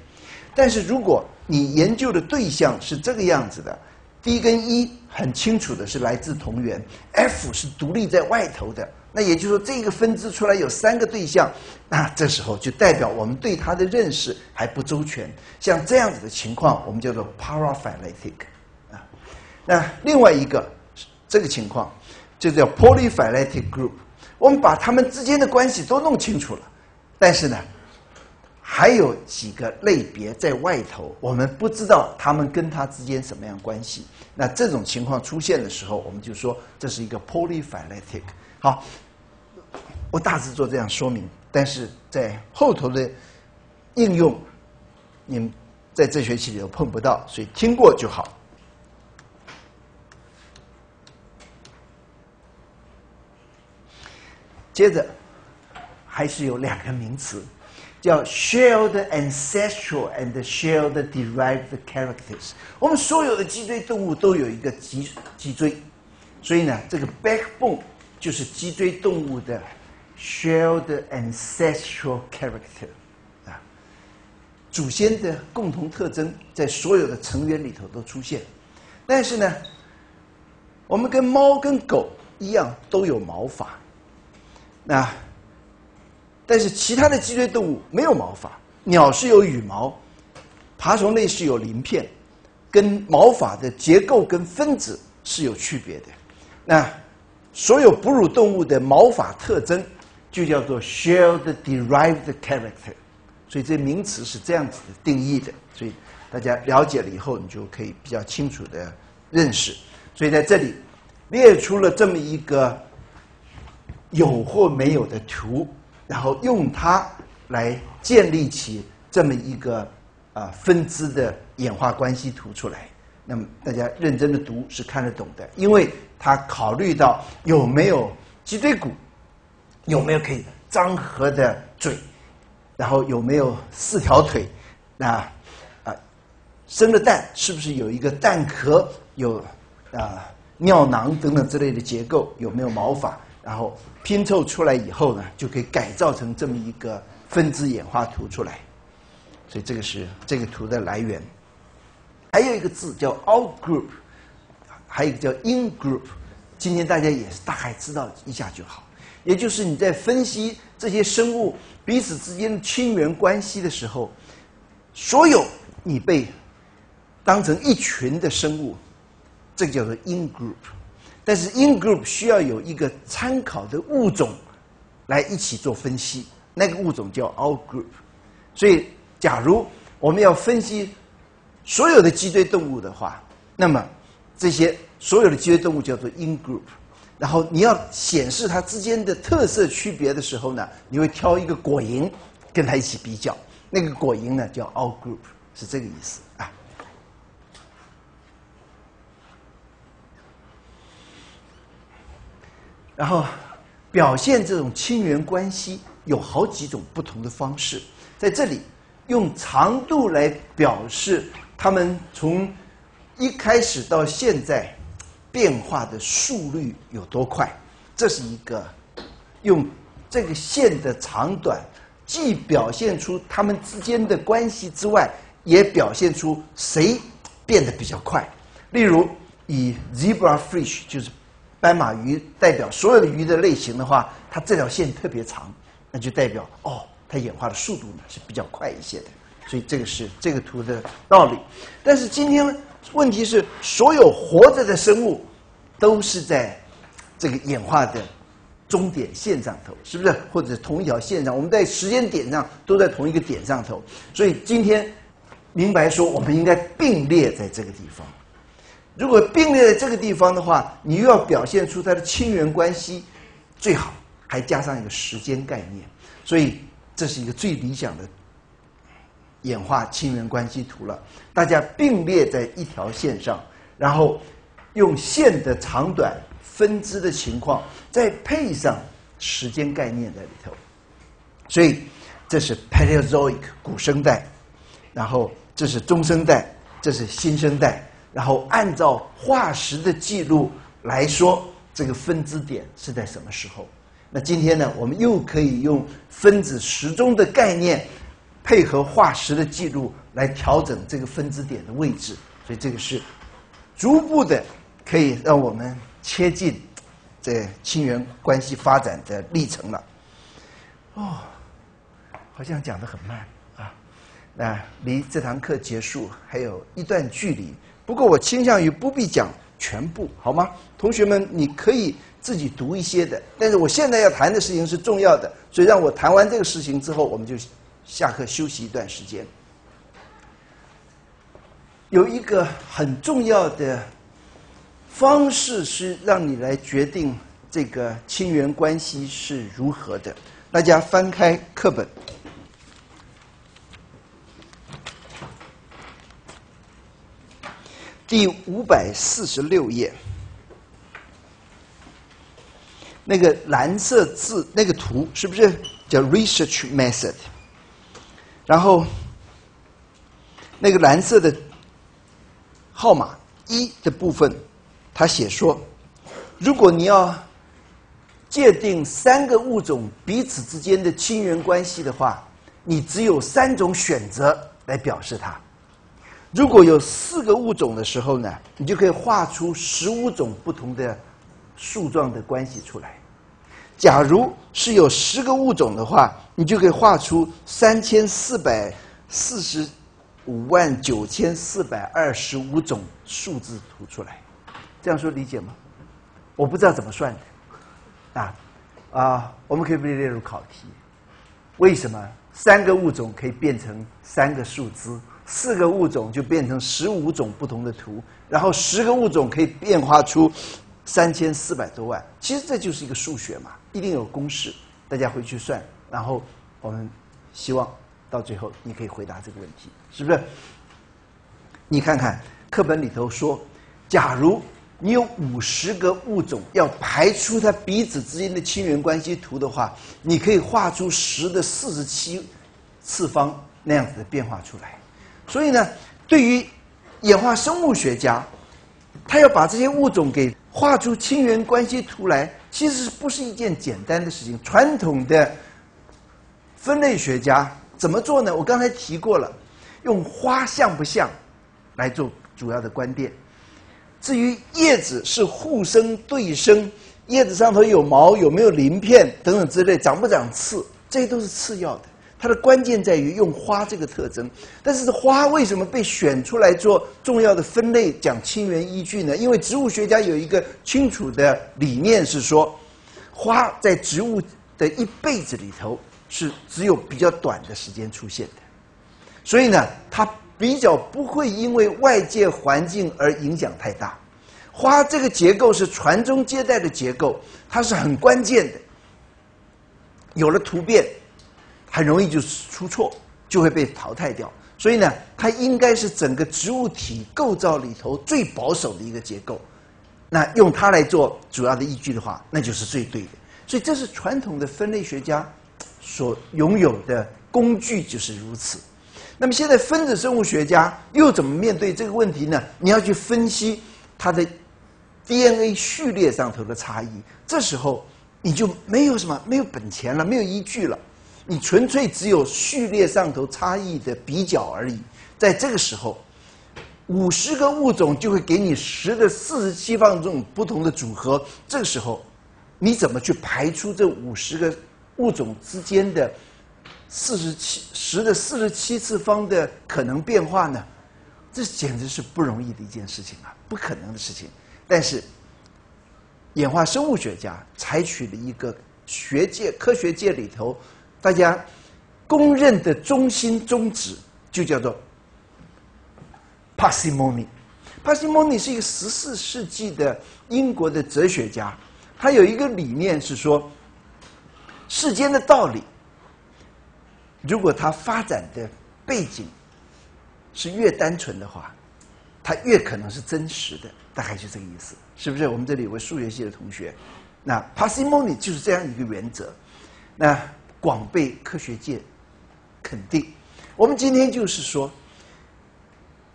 但是如果你研究的对象是这个样子的，D 跟 E 很清楚的是来自同源，F 是独立在外头的。那也就是说，这个分支出来有三个对象，那这时候就代表我们对它的认识还不周全。像这样子的情况，我们叫做 paraphyletic 啊。那另外一个这个情况就叫 polyphyletic group。我们把它们之间的关系都弄清楚了，但是呢，还有几个类别在外头，我们不知道它们跟它之间什么样关系。那这种情况出现的时候，我们就说这是一个 polyphyletic。好。我大致做这样说明，但是在后头的应用，你们在这学期里头碰不到，所以听过就好。接着还是有两个名词，叫 shared ancestral and shared derived characters。我们所有的脊椎动物都有一个脊脊椎，所以呢，这个 backbone 就是脊椎动物的。Shared ancestral character，啊，祖先的共同特征在所有的成员里头都出现。但是呢，我们跟猫跟狗一样都有毛发，那但是其他的脊椎动物没有毛发，鸟是有羽毛，爬虫类是有鳞片，跟毛发的结构跟分子是有区别的。那所有哺乳动物的毛发特征。就叫做 shared derived character，所以这名词是这样子的定义的，所以大家了解了以后，你就可以比较清楚的认识。所以在这里列出了这么一个有或没有的图，然后用它来建立起这么一个啊分支的演化关系图出来。那么大家认真的读是看得懂的，因为它考虑到有没有脊椎骨。有没有可以张合的嘴？然后有没有四条腿？那啊，生的蛋是不是有一个蛋壳？有啊，尿囊等等之类的结构？有没有毛发？然后拼凑出来以后呢，就可以改造成这么一个分支演化图出来。所以这个是这个图的来源。还有一个字叫 out group，还有一个叫 in group。今天大家也是大概知道一下就好。也就是你在分析这些生物彼此之间的亲缘关系的时候，所有你被当成一群的生物，这个叫做 in group。但是 in group 需要有一个参考的物种来一起做分析，那个物种叫 out group。所以，假如我们要分析所有的脊椎动物的话，那么这些所有的脊椎动物叫做 in group。然后你要显示它之间的特色区别的时候呢，你会挑一个果蝇跟它一起比较，那个果蝇呢叫 out group，是这个意思啊。然后表现这种亲缘关系有好几种不同的方式，在这里用长度来表示他们从一开始到现在。变化的速率有多快？这是一个用这个线的长短，既表现出它们之间的关系之外，也表现出谁变得比较快。例如，以 zebra fish 就是斑马鱼代表所有的鱼的类型的话，它这条线特别长，那就代表哦，它演化的速度呢是比较快一些的。所以这个是这个图的道理。但是今天。问题是，所有活着的生物都是在这个演化的终点线上头，是不是？或者同一条线上，我们在时间点上都在同一个点上头。所以今天明白说，我们应该并列在这个地方。如果并列在这个地方的话，你又要表现出它的亲缘关系，最好还加上一个时间概念。所以这是一个最理想的。演化亲缘关系图了，大家并列在一条线上，然后用线的长短、分支的情况，再配上时间概念在里头。所以这是 Paleozoic 古生代，然后这是中生代，这是新生代，然后按照化石的记录来说，这个分支点是在什么时候？那今天呢，我们又可以用分子时钟的概念，配合化石的记录来调整这个分支点的位置，所以这个是逐步的可以让我们切近这亲缘关系发展的历程了。哦。好像讲的很慢啊，那离这堂课结束还有一段距离。不过我倾向于不必讲全部，好吗？同学们，你可以自己读一些的。但是我现在要谈的事情是重要的，所以让我谈完这个事情之后，我们就下课休息一段时间。有一个很重要的方式是让你来决定这个亲缘关系是如何的。大家翻开课本。第五百四十六页，那个蓝色字那个图是不是叫 research method？然后那个蓝色的号码一的部分，他写说，如果你要界定三个物种彼此之间的亲缘关系的话，你只有三种选择来表示它。如果有四个物种的时候呢，你就可以画出十五种不同的树状的关系出来。假如是有十个物种的话，你就可以画出三千四百四十五万九千四百二十五种数字图出来。这样说理解吗？我不知道怎么算的。啊啊，我们可以被列入考题。为什么三个物种可以变成三个数字？四个物种就变成十五种不同的图，然后十个物种可以变化出三千四百多万。其实这就是一个数学嘛，一定有公式，大家回去算。然后我们希望到最后你可以回答这个问题，是不是？你看看课本里头说，假如你有五十个物种要排出它彼此之间的亲缘关系图的话，你可以画出十的四十七次方那样子的变化出来。所以呢，对于演化生物学家，他要把这些物种给画出亲缘关系图来，其实不是一件简单的事情。传统的分类学家怎么做呢？我刚才提过了，用花像不像来做主要的观点。至于叶子是互生对生，叶子上头有毛有没有鳞片等等之类，长不长刺，这些都是次要的。它的关键在于用花这个特征，但是花为什么被选出来做重要的分类讲亲缘依据呢？因为植物学家有一个清楚的理念是说，花在植物的一辈子里头是只有比较短的时间出现的，所以呢，它比较不会因为外界环境而影响太大。花这个结构是传宗接代的结构，它是很关键的，有了突变。很容易就出错，就会被淘汰掉。所以呢，它应该是整个植物体构造里头最保守的一个结构。那用它来做主要的依据的话，那就是最对的。所以这是传统的分类学家所拥有的工具，就是如此。那么现在分子生物学家又怎么面对这个问题呢？你要去分析它的 DNA 序列上头的差异，这时候你就没有什么没有本钱了，没有依据了。你纯粹只有序列上头差异的比较而已，在这个时候，五十个物种就会给你十的四十七方这种不同的组合。这个时候，你怎么去排出这五十个物种之间的四十七十的四十七次方的可能变化呢？这简直是不容易的一件事情啊，不可能的事情。但是，演化生物学家采取了一个学界科学界里头。大家公认的中心宗旨就叫做 parsimony。parsimony 是一个十四世纪的英国的哲学家，他有一个理念是说，世间的道理，如果它发展的背景是越单纯的话，它越可能是真实的，大概就这个意思，是不是？我们这里有位数学系的同学，那 parsimony 就是这样一个原则，那。广被科学界肯定。我们今天就是说，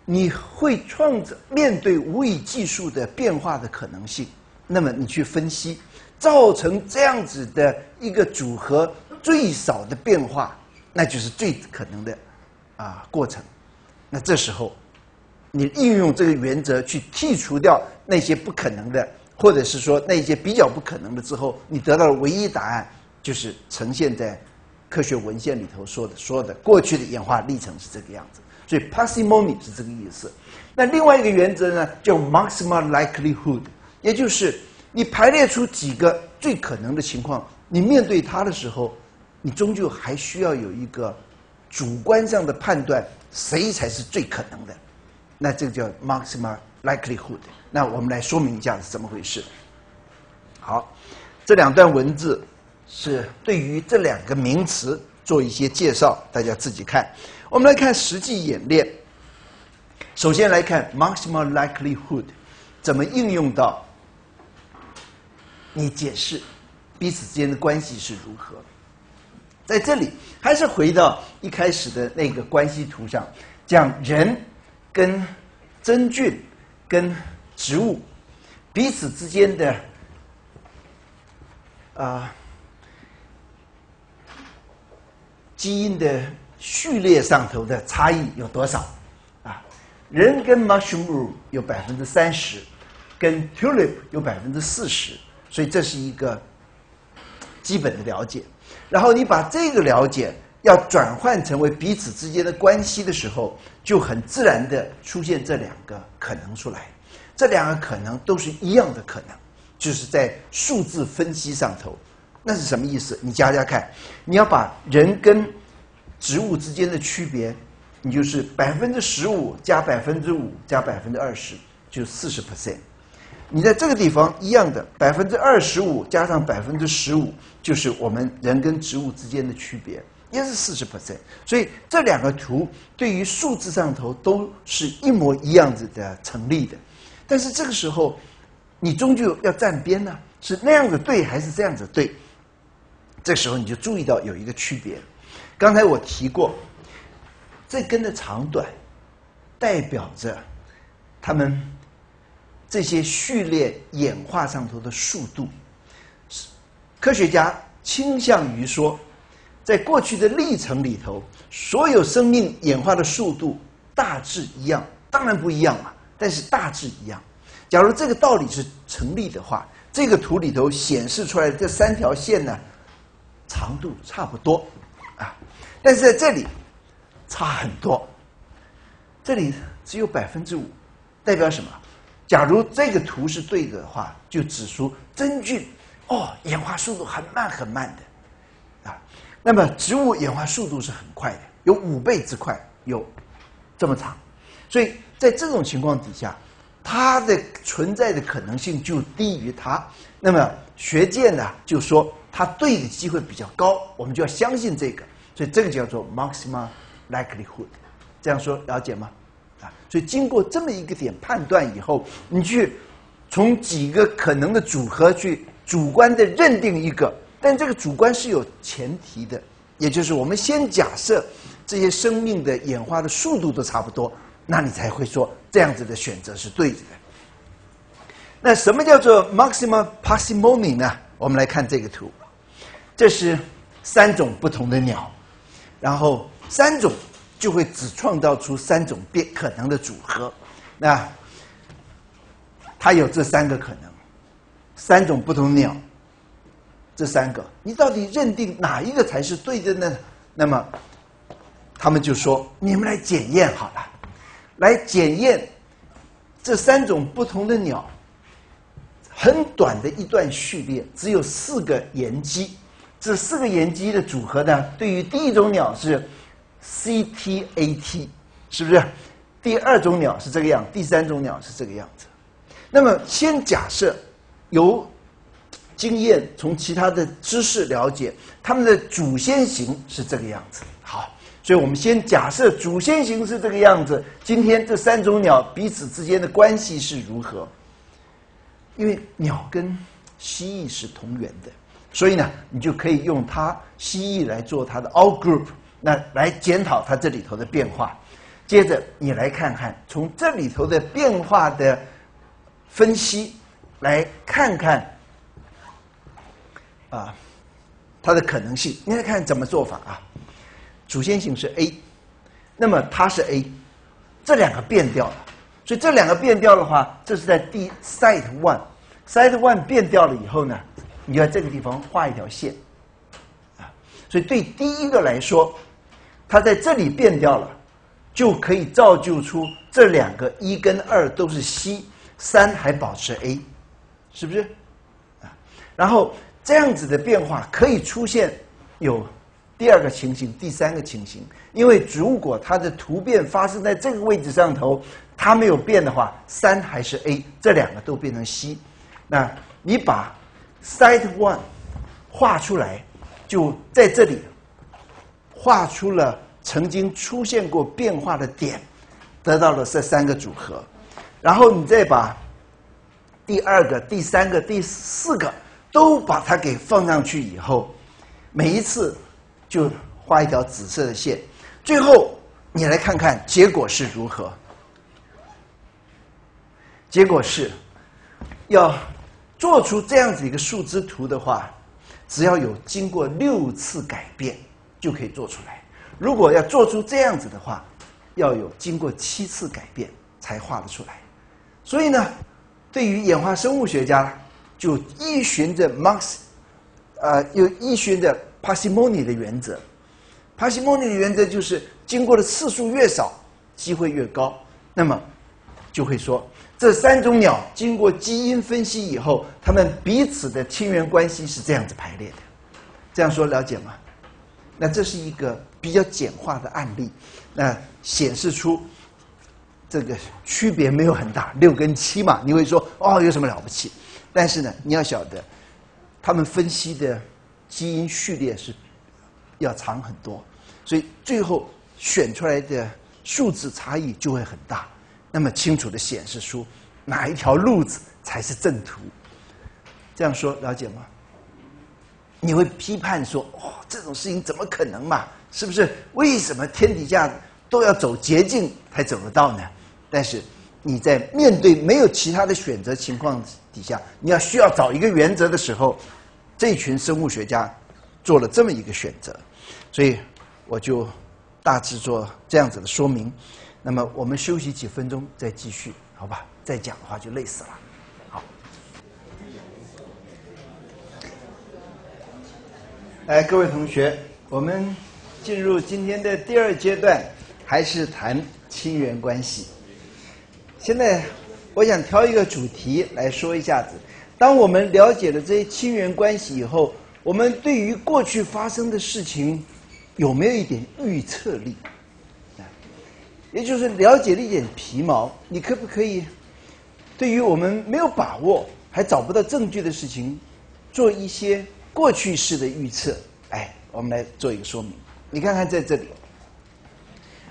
你会创造面对无以计数的变化的可能性，那么你去分析，造成这样子的一个组合最少的变化，那就是最可能的啊过程。那这时候，你运用这个原则去剔除掉那些不可能的，或者是说那些比较不可能的之后，你得到了唯一答案就是呈现在。科学文献里头说的说的过去的演化历程是这个样子，所以 parsimony 是这个意思。那另外一个原则呢，叫 maximal likelihood，也就是你排列出几个最可能的情况，你面对它的时候，你终究还需要有一个主观上的判断，谁才是最可能的。那这个叫 maximal likelihood。那我们来说明一下是怎么回事。好，这两段文字。是对于这两个名词做一些介绍，大家自己看。我们来看实际演练。首先来看 maximal likelihood 怎么应用到你解释彼此之间的关系是如何。在这里还是回到一开始的那个关系图上，讲人跟真菌跟植物彼此之间的啊。基因的序列上头的差异有多少？啊，人跟 mushroom 有百分之三十，跟 tulip 有百分之四十，所以这是一个基本的了解。然后你把这个了解要转换成为彼此之间的关系的时候，就很自然的出现这两个可能出来。这两个可能都是一样的可能，就是在数字分析上头。那是什么意思？你加加看，你要把人跟植物之间的区别，你就是百分之十五加百分之五加百分之二十，就四十 percent。你在这个地方一样的，百分之二十五加上百分之十五，就是我们人跟植物之间的区别，也是四十 percent。所以这两个图对于数字上头都是一模一样子的成立的。但是这个时候，你终究要站边呢，是那样子对还是这样子对？这时候你就注意到有一个区别，刚才我提过，这根的长短代表着他们这些序列演化上头的速度。科学家倾向于说，在过去的历程里头，所有生命演化的速度大致一样，当然不一样嘛，但是大致一样。假如这个道理是成立的话，这个图里头显示出来的这三条线呢？长度差不多，啊，但是在这里差很多，这里只有百分之五，代表什么？假如这个图是对的话，就指出真菌哦，演化速度很慢很慢的，啊，那么植物演化速度是很快的，有五倍之快，有这么长，所以在这种情况底下，它的存在的可能性就低于它。那么学界呢就说。它对的机会比较高，我们就要相信这个，所以这个叫做 maximum likelihood。这样说了解吗？啊，所以经过这么一个点判断以后，你去从几个可能的组合去主观的认定一个，但这个主观是有前提的，也就是我们先假设这些生命的演化的速度都差不多，那你才会说这样子的选择是对的。那什么叫做 maximum parsimony 呢？我们来看这个图。这是三种不同的鸟，然后三种就会只创造出三种变可能的组合。那它有这三个可能，三种不同鸟，这三个，你到底认定哪一个才是对的呢？那么他们就说：“你们来检验好了，来检验这三种不同的鸟，很短的一段序列，只有四个盐基。”这四个盐基的组合呢，对于第一种鸟是 C T A T，是不是？第二种鸟是这个样，第三种鸟是这个样子。那么，先假设由经验从其他的知识了解，它们的祖先型是这个样子。好，所以我们先假设祖先型是这个样子。今天这三种鸟彼此之间的关系是如何？因为鸟跟蜥蜴是同源的。所以呢，你就可以用它蜥蜴来做它的 out group，那来检讨它这里头的变化。接着你来看看从这里头的变化的分析，来看看啊它的可能性。你来看怎么做法啊？主线型是 A，那么它是 A，这两个变掉了，所以这两个变掉的话，这是在第 site one，site one 变掉了以后呢，你在这个地方画一条线，啊，所以对第一个来说，它在这里变掉了。就可以造就出这两个一跟二都是 C，三还保持 A，是不是？啊，然后这样子的变化可以出现有第二个情形、第三个情形，因为如果它的突变发生在这个位置上头，它没有变的话，三还是 A，这两个都变成 C，那你把 site one 画出来，就在这里画出了。曾经出现过变化的点，得到了这三个组合，然后你再把第二个、第三个、第四个都把它给放上去以后，每一次就画一条紫色的线，最后你来看看结果是如何。结果是要做出这样子一个树枝图的话，只要有经过六次改变就可以做出来。如果要做出这样子的话，要有经过七次改变才画得出来。所以呢，对于演化生物学家，就依循着 Max，呃，又依循着 Parsimony 的原则。Parsimony 的原则就是经过的次数越少，机会越高。那么就会说，这三种鸟经过基因分析以后，它们彼此的亲缘关系是这样子排列的。这样说了解吗？那这是一个。比较简化的案例，那显示出这个区别没有很大，六跟七嘛，你会说哦有什么了不起？但是呢，你要晓得，他们分析的基因序列是要长很多，所以最后选出来的数字差异就会很大，那么清楚的显示出哪一条路子才是正途。这样说了解吗？你会批判说哦这种事情怎么可能嘛？是不是？为什么天底下都要走捷径才走得到呢？但是你在面对没有其他的选择情况底下，你要需要找一个原则的时候，这群生物学家做了这么一个选择，所以我就大致做这样子的说明。那么我们休息几分钟再继续，好吧？再讲的话就累死了。好，来，各位同学，我们。进入今天的第二阶段，还是谈亲缘关系。现在，我想挑一个主题来说一下子。当我们了解了这些亲缘关系以后，我们对于过去发生的事情有没有一点预测力？也就是了解了一点皮毛。你可不可以对于我们没有把握、还找不到证据的事情，做一些过去式的预测？哎，我们来做一个说明。你看看在这里，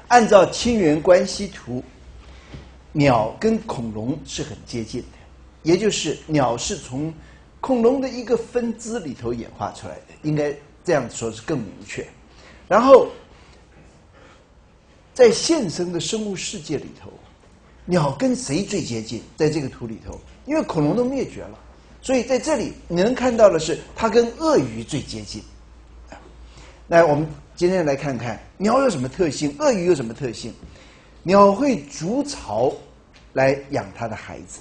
按照亲缘关系图，鸟跟恐龙是很接近的，也就是鸟是从恐龙的一个分支里头演化出来的，应该这样说是更明确。然后，在现生的生物世界里头，鸟跟谁最接近？在这个图里头，因为恐龙都灭绝了，所以在这里你能看到的是它跟鳄鱼最接近。那我们。今天来看看鸟有什么特性，鳄鱼有什么特性？鸟会筑巢来养它的孩子。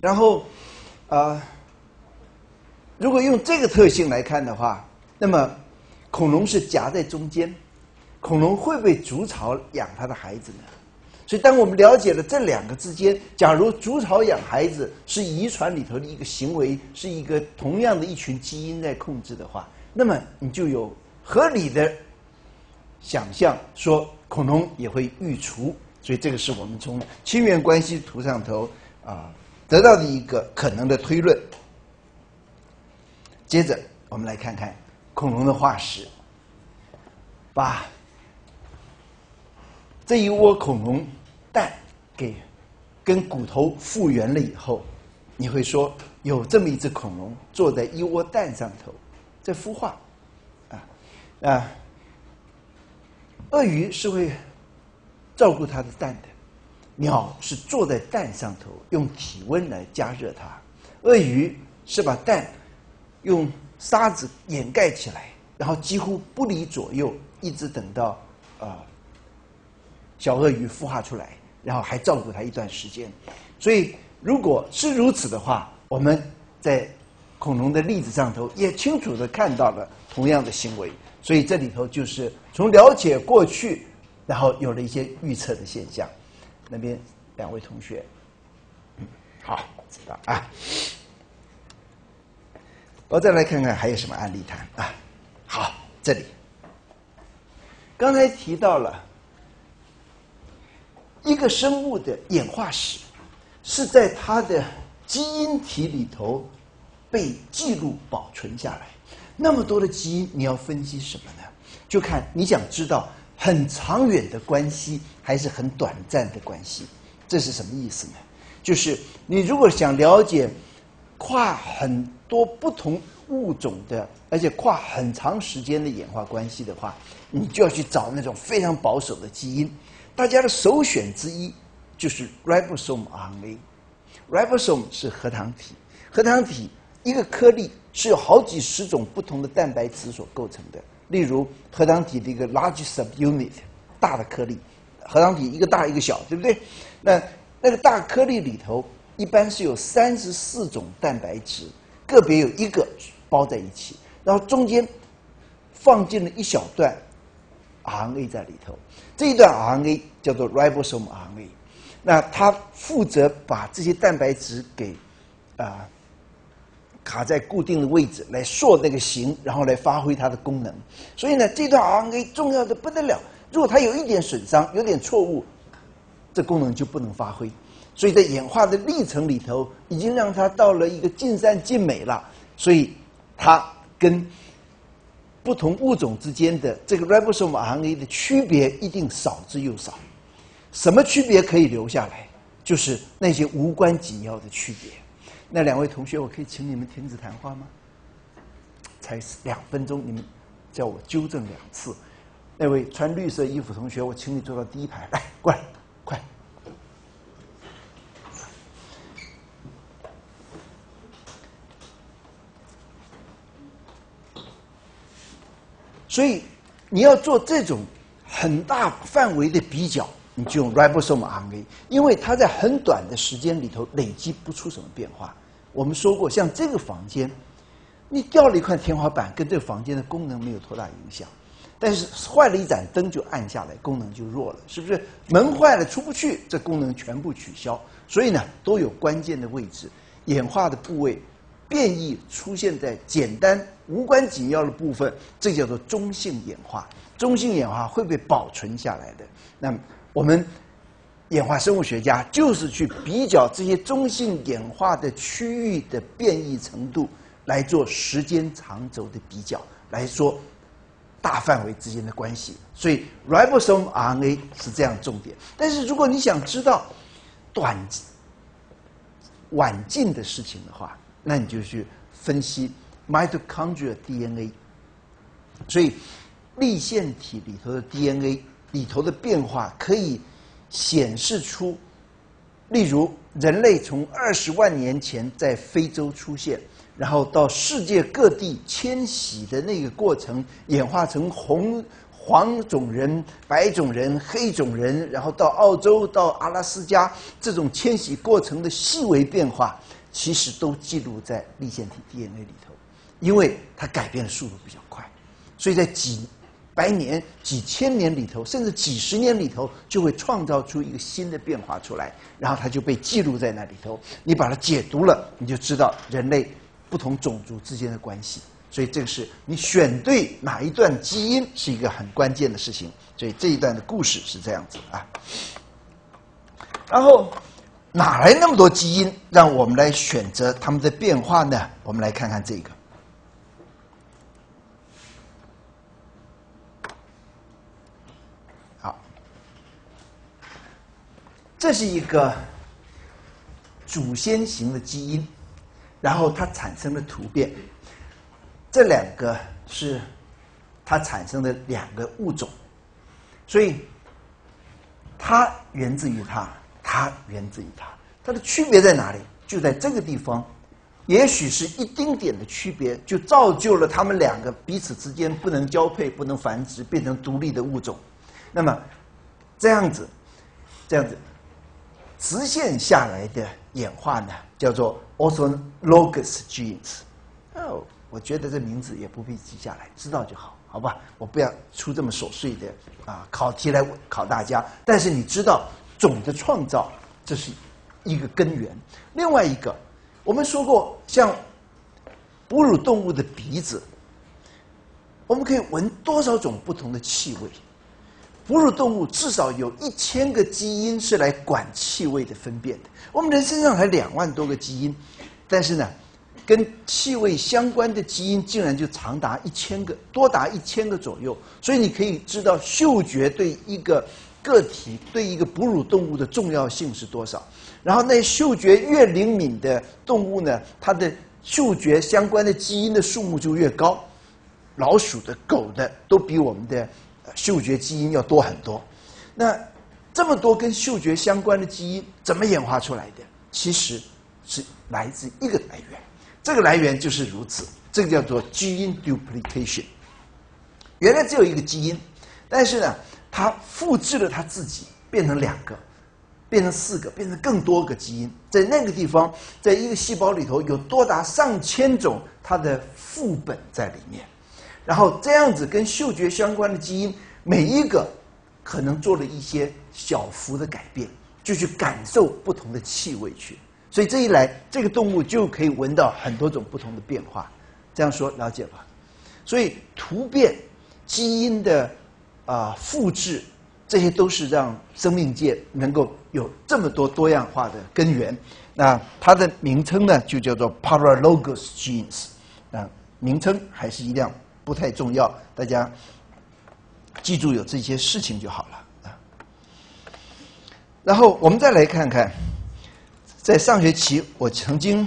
然后，啊，如果用这个特性来看的话，那么恐龙是夹在中间，恐龙会不会筑巢养它的孩子呢？所以，当我们了解了这两个之间，假如筑巢养孩子是遗传里头的一个行为，是一个同样的一群基因在控制的话，那么你就有。合理的想象说，恐龙也会育雏，所以这个是我们从亲缘关系图上头啊得到的一个可能的推论。接着，我们来看看恐龙的化石，把这一窝恐龙蛋给跟骨头复原了以后，你会说有这么一只恐龙坐在一窝蛋上头，在孵化。啊啊，鳄鱼是会照顾它的蛋的，鸟是坐在蛋上头，用体温来加热它。鳄鱼是把蛋用沙子掩盖起来，然后几乎不离左右，一直等到啊小鳄鱼孵化出来，然后还照顾它一段时间。所以，如果是如此的话，我们在恐龙的例子上头也清楚的看到了同样的行为。所以这里头就是从了解过去，然后有了一些预测的现象。那边两位同学，好，知道啊。我再来看看还有什么案例谈啊。好，这里刚才提到了一个生物的演化史，是在它的基因体里头被记录保存下来。那么多的基因，你要分析什么呢？就看你想知道很长远的关系，还是很短暂的关系。这是什么意思呢？就是你如果想了解跨很多不同物种的，而且跨很长时间的演化关系的话，你就要去找那种非常保守的基因。大家的首选之一就是 ribosome RNA。ribosome 是核糖体，核糖体一个颗粒。是有好几十种不同的蛋白质所构成的。例如，核糖体的一个 large subunit，大的颗粒，核糖体一个大一个小，对不对？那那个大颗粒里头，一般是有三十四种蛋白质，个别有一个包在一起，然后中间放进了一小段 RNA 在里头。这一段 RNA 叫做 ribosome RNA，那它负责把这些蛋白质给啊。卡在固定的位置来塑那个形，然后来发挥它的功能。所以呢，这段 RNA 重要的不得了。如果它有一点损伤、有点错误，这功能就不能发挥。所以在演化的历程里头，已经让它到了一个尽善尽美了。所以它跟不同物种之间的这个 ribosome RNA 的区别一定少之又少。什么区别可以留下来？就是那些无关紧要的区别。那两位同学，我可以请你们停止谈话吗？才两分钟，你们叫我纠正两次。那位穿绿色衣服同学，我请你坐到第一排，来，过来，快。所以你要做这种很大范围的比较，你就用 ribosome RNA，因为它在很短的时间里头累积不出什么变化。我们说过，像这个房间，你掉了一块天花板，跟这个房间的功能没有多大影响。但是坏了一盏灯就暗下来，功能就弱了，是不是？门坏了出不去，这功能全部取消。所以呢，都有关键的位置，演化的部位，变异出现在简单无关紧要的部分，这叫做中性演化。中性演化会被保存下来的。那我们。演化生物学家就是去比较这些中性演化的区域的变异程度，来做时间长轴的比较，来说大范围之间的关系。所以 ribosome RNA 是这样重点。但是如果你想知道短晚近的事情的话，那你就去分析 mitochondria DNA。所以立腺体里头的 DNA 里头的变化可以。显示出，例如人类从二十万年前在非洲出现，然后到世界各地迁徙的那个过程，演化成红黄种人、白种人、黑种人，然后到澳洲、到阿拉斯加这种迁徙过程的细微变化，其实都记录在立腺体 DNA 里头，因为它改变的速度比较快，所以在几。百年、几千年里头，甚至几十年里头，就会创造出一个新的变化出来，然后它就被记录在那里头。你把它解读了，你就知道人类不同种族之间的关系。所以这个是你选对哪一段基因是一个很关键的事情。所以这一段的故事是这样子啊。然后哪来那么多基因，让我们来选择它们的变化呢？我们来看看这个。这是一个祖先型的基因，然后它产生了突变。这两个是它产生的两个物种，所以它源自于它，它源自于它，它的区别在哪里？就在这个地方，也许是一丁点的区别，就造就了它们两个彼此之间不能交配、不能繁殖，变成独立的物种。那么这样子，这样子直线下来的演化呢，叫做 orthologous genes。哦，我觉得这名字也不必记下来，知道就好，好吧？我不要出这么琐碎的啊考题来考大家。但是你知道种的创造，这是一个根源。另外一个，我们说过，像哺乳动物的鼻子，我们可以闻多少种不同的气味？哺乳动物至少有一千个基因是来管气味的分辨的。我们人身上才两万多个基因，但是呢？跟气味相关的基因竟然就长达一千个，多达一千个左右。所以你可以知道嗅觉对一个个体、对一个哺乳动物的重要性是多少。然后那嗅觉越灵敏的动物呢，它的嗅觉相关的基因的数目就越高。老鼠的、狗的都比我们的嗅觉基因要多很多。那这么多跟嗅觉相关的基因怎么演化出来的？其实是来自一个来源。这个来源就是如此，这个叫做基因 duplication。原来只有一个基因，但是呢，它复制了它自己，变成两个，变成四个，变成更多个基因。在那个地方，在一个细胞里头有多达上千种它的副本在里面。然后这样子跟嗅觉相关的基因，每一个可能做了一些小幅的改变，就去感受不同的气味去。所以这一来，这个动物就可以闻到很多种不同的变化。这样说了解吧？所以突变、基因的啊复制，这些都是让生命界能够有这么多多样化的根源。那它的名称呢，就叫做 paralogous genes。啊，名称还是一样不太重要，大家记住有这些事情就好了啊。然后我们再来看看。在上学期，我曾经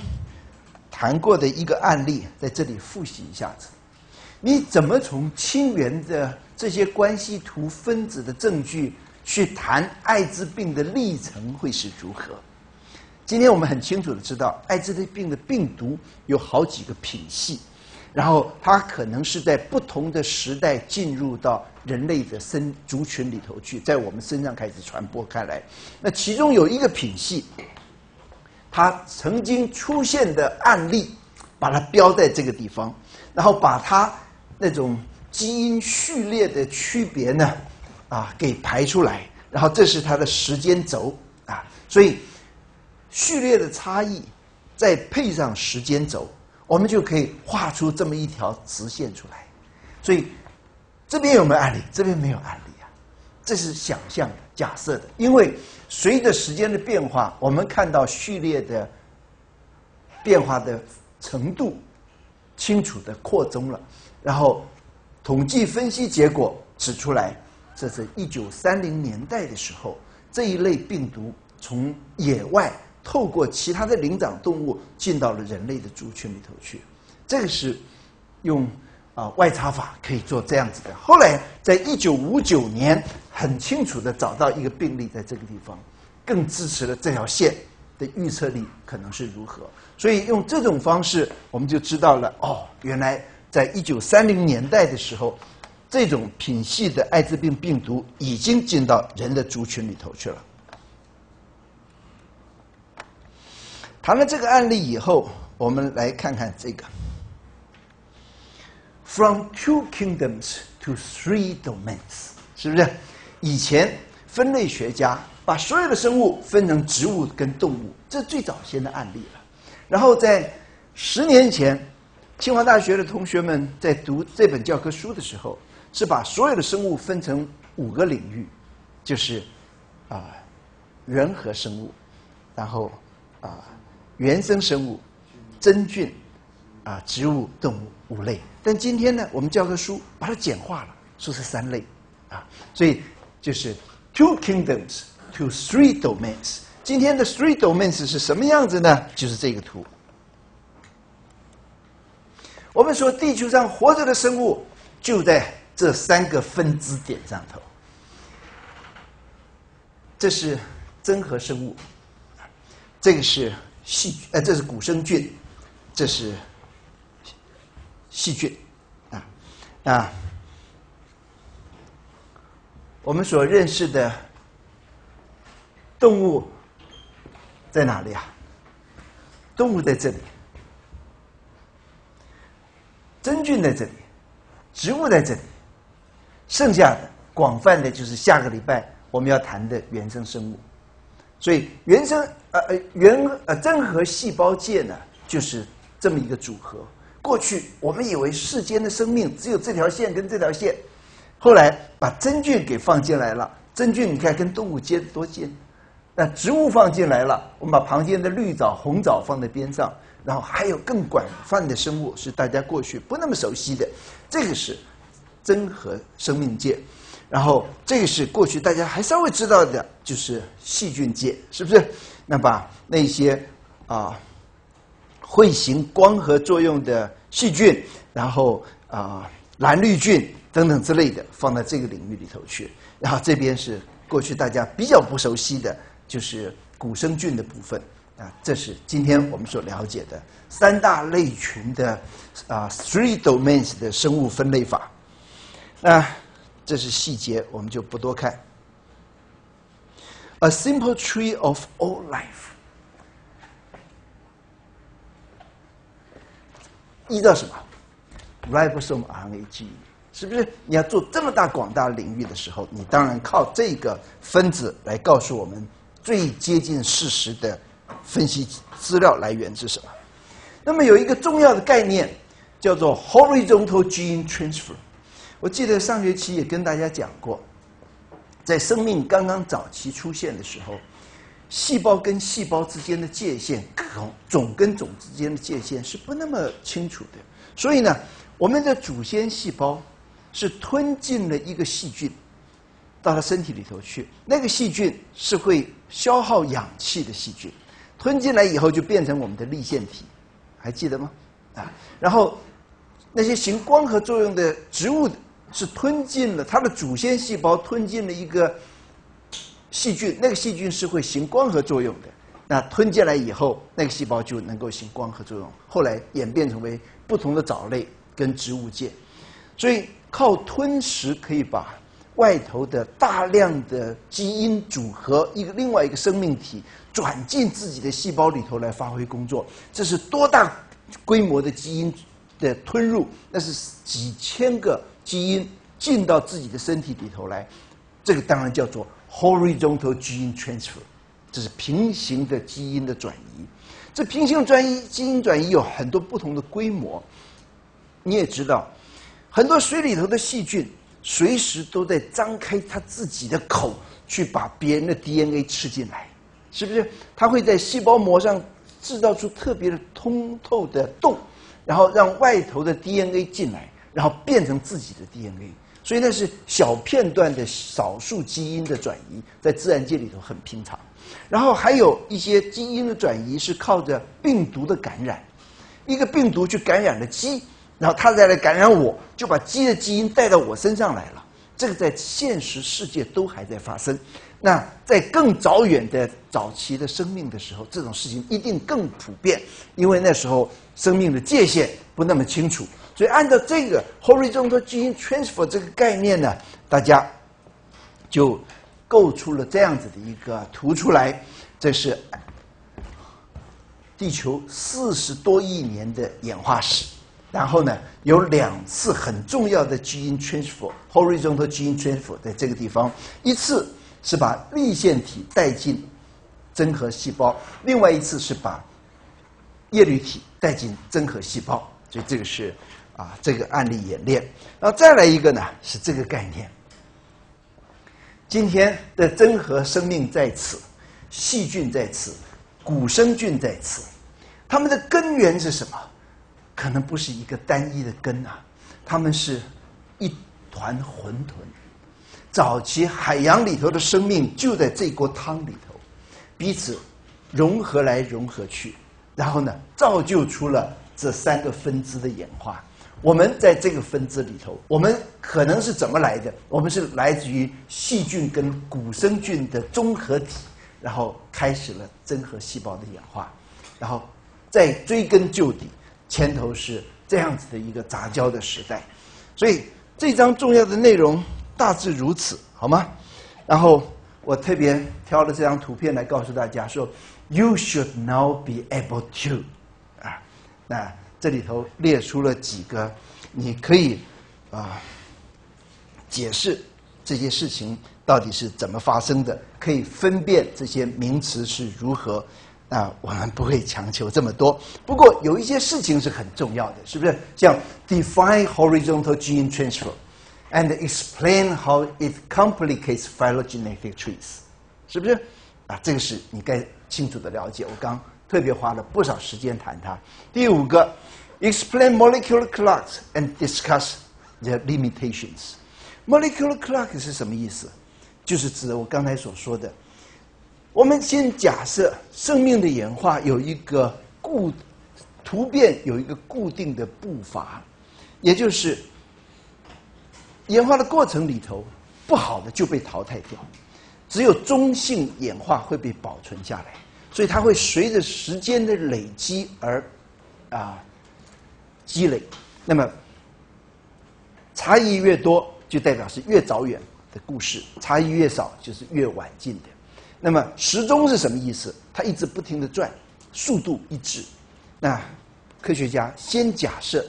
谈过的一个案例，在这里复习一下子。你怎么从亲缘的这些关系图分子的证据去谈艾滋病的历程会是如何？今天我们很清楚的知道，艾滋病的病毒有好几个品系，然后它可能是在不同的时代进入到人类的身族群里头去，在我们身上开始传播开来。那其中有一个品系。它曾经出现的案例，把它标在这个地方，然后把它那种基因序列的区别呢，啊，给排出来，然后这是它的时间轴啊，所以序列的差异再配上时间轴，我们就可以画出这么一条直线出来。所以这边有没有案例？这边没有案例啊，这是想象的、假设的，因为。随着时间的变化，我们看到序列的变化的程度清楚的扩增了。然后统计分析结果指出来，这是一九三零年代的时候，这一类病毒从野外透过其他的灵长动物进到了人类的族群里头去。这个是用啊外插法可以做这样子的。后来在一九五九年。很清楚的找到一个病例在这个地方，更支持了这条线的预测力可能是如何。所以用这种方式，我们就知道了哦，原来在一九三零年代的时候，这种品系的艾滋病病毒已经进到人的族群里头去了。谈了这个案例以后，我们来看看这个：From two kingdoms to three domains，是不是？以前分类学家把所有的生物分成植物跟动物，这最早先的案例了。然后在十年前，清华大学的同学们在读这本教科书的时候，是把所有的生物分成五个领域，就是啊人和生物，然后啊原生生物、真菌啊植物、动物五类。但今天呢，我们教科书把它简化了，说是三类啊，所以。就是 two kingdoms to three domains。今天的 three domains 是什么样子呢？就是这个图。我们说地球上活着的生物就在这三个分支点上头。这是真核生物，这个是细呃，这是古生菌，这是细菌，啊啊，我们所认识的动物在哪里啊？动物在这里，真菌在这里，植物在这里，剩下的广泛的就是下个礼拜。我们要谈的原生生物，所以原生呃呃原呃真核细胞界呢，就是这么一个组合。过去我们以为世间的生命只有这条线跟这条线，后来把真菌给放进来了。真菌你看跟动物接的多近，那植物放进来了，我们把旁边的绿藻、红藻放在边上，然后还有更广泛的生物是大家过去不那么熟悉的，这个是真核生命界。然后这个是过去大家还稍微知道的，就是细菌界，是不是？那把那些啊会行光合作用的细菌，然后啊蓝绿菌等等之类的放在这个领域里头去。然后这边是过去大家比较不熟悉的，就是古生菌的部分啊。这是今天我们所了解的三大类群的啊 three domains 的生物分类法啊。这是细节，我们就不多看。A simple tree of all life，依照什么？Ribosome RNA 基因，是不是？你要做这么大广大领域的时候，你当然靠这个分子来告诉我们最接近事实的分析资料来源是什么。那么有一个重要的概念叫做 horizontal gene transfer。我记得上学期也跟大家讲过，在生命刚刚早期出现的时候，细胞跟细胞之间的界限，种种跟种之间的界限是不那么清楚的。所以呢，我们的祖先细胞是吞进了一个细菌到它身体里头去，那个细菌是会消耗氧气的细菌，吞进来以后就变成我们的立腺体，还记得吗？啊，然后那些行光合作用的植物。是吞进了它的祖先细胞，吞进了一个细菌，那个细菌是会行光合作用的。那吞进来以后，那个细胞就能够行光合作用。后来演变成为不同的藻类跟植物界，所以靠吞食可以把外头的大量的基因组合一个另外一个生命体转进自己的细胞里头来发挥工作。这是多大规模的基因的吞入？那是几千个。基因进到自己的身体里头来，这个当然叫做 horizontal gene transfer，这是平行的基因的转移。这平行转移基因转移有很多不同的规模。你也知道，很多水里头的细菌随时都在张开它自己的口去把别人的 DNA 吃进来，是不是？它会在细胞膜上制造出特别的通透的洞，然后让外头的 DNA 进来。然后变成自己的 DNA，所以那是小片段的少数基因的转移，在自然界里头很平常。然后还有一些基因的转移是靠着病毒的感染，一个病毒去感染了鸡，然后它再来感染我，就把鸡的基因带到我身上来了。这个在现实世界都还在发生。那在更早远的早期的生命的时候，这种事情一定更普遍，因为那时候生命的界限不那么清楚。所以，按照这个 horizontal gene transfer 这个概念呢，大家就构出了这样子的一个图出来。这是地球四十多亿年的演化史。然后呢，有两次很重要的基因 transfer，horizontal gene transfer 在这个地方，一次是把立腺体带进真核细胞，另外一次是把叶绿体带进真核细胞。所以这个是。啊，这个案例演练，然后再来一个呢，是这个概念。今天的真核生命在此，细菌在此，古生菌在此，它们的根源是什么？可能不是一个单一的根啊，它们是一团混沌。早期海洋里头的生命就在这锅汤里头，彼此融合来融合去，然后呢，造就出了这三个分支的演化。我们在这个分支里头，我们可能是怎么来的？我们是来自于细菌跟古生菌的综合体，然后开始了真核细胞的演化，然后再追根究底，前头是这样子的一个杂交的时代。所以这张重要的内容大致如此，好吗？然后我特别挑了这张图片来告诉大家说：“You should now be able to。”啊，那。这里头列出了几个，你可以啊解释这些事情到底是怎么发生的，可以分辨这些名词是如何。啊，我们不会强求这么多。不过有一些事情是很重要的，是不是？像 define horizontal gene transfer and explain how it complicates phylogenetic trees，是不是？啊，这个是你该清楚的了解。我刚。特别花了不少时间谈它。第五个，explain molecular clocks and discuss their limitations。molecular clock 是什么意思？就是指我刚才所说的。我们先假设生命的演化有一个固突变，有一个固定的步伐，也就是演化的过程里头，不好的就被淘汰掉，只有中性演化会被保存下来。所以它会随着时间的累积而啊积累，那么差异越多，就代表是越早远的故事；差异越少，就是越晚近的。那么时钟是什么意思？它一直不停的转，速度一致。那科学家先假设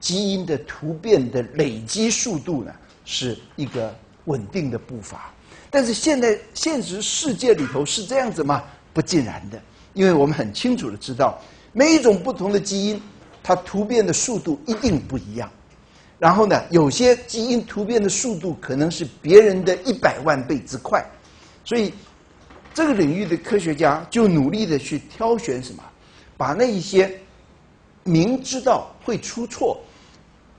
基因的突变的累积速度呢是一个稳定的步伐，但是现在现实世界里头是这样子吗？不尽然的，因为我们很清楚的知道，每一种不同的基因，它突变的速度一定不一样。然后呢，有些基因突变的速度可能是别人的一百万倍之快。所以，这个领域的科学家就努力的去挑选什么，把那一些明知道会出错、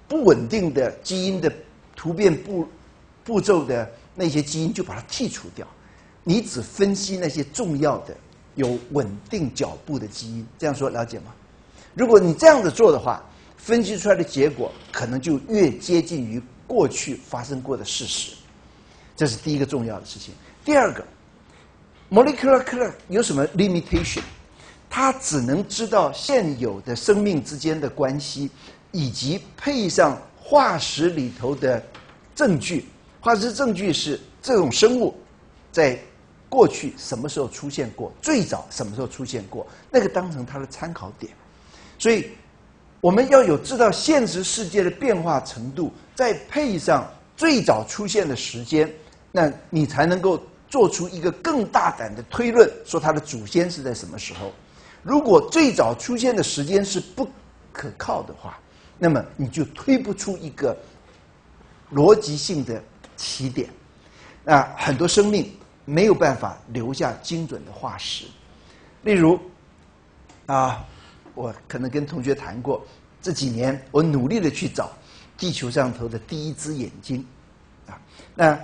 不稳定的基因的突变步步骤的那些基因，就把它剔除掉。你只分析那些重要的。有稳定脚步的基因，这样说了解吗？如果你这样子做的话，分析出来的结果可能就越接近于过去发生过的事实。这是第一个重要的事情。第二个，molecular clock 有什么 limitation？它只能知道现有的生命之间的关系，以及配上化石里头的证据。化石证据是这种生物在。过去什么时候出现过？最早什么时候出现过？那个当成它的参考点。所以我们要有知道现实世界的变化程度，再配上最早出现的时间，那你才能够做出一个更大胆的推论，说它的祖先是在什么时候。如果最早出现的时间是不可靠的话，那么你就推不出一个逻辑性的起点。那很多生命。没有办法留下精准的化石，例如，啊，我可能跟同学谈过，这几年我努力的去找地球上头的第一只眼睛，啊，那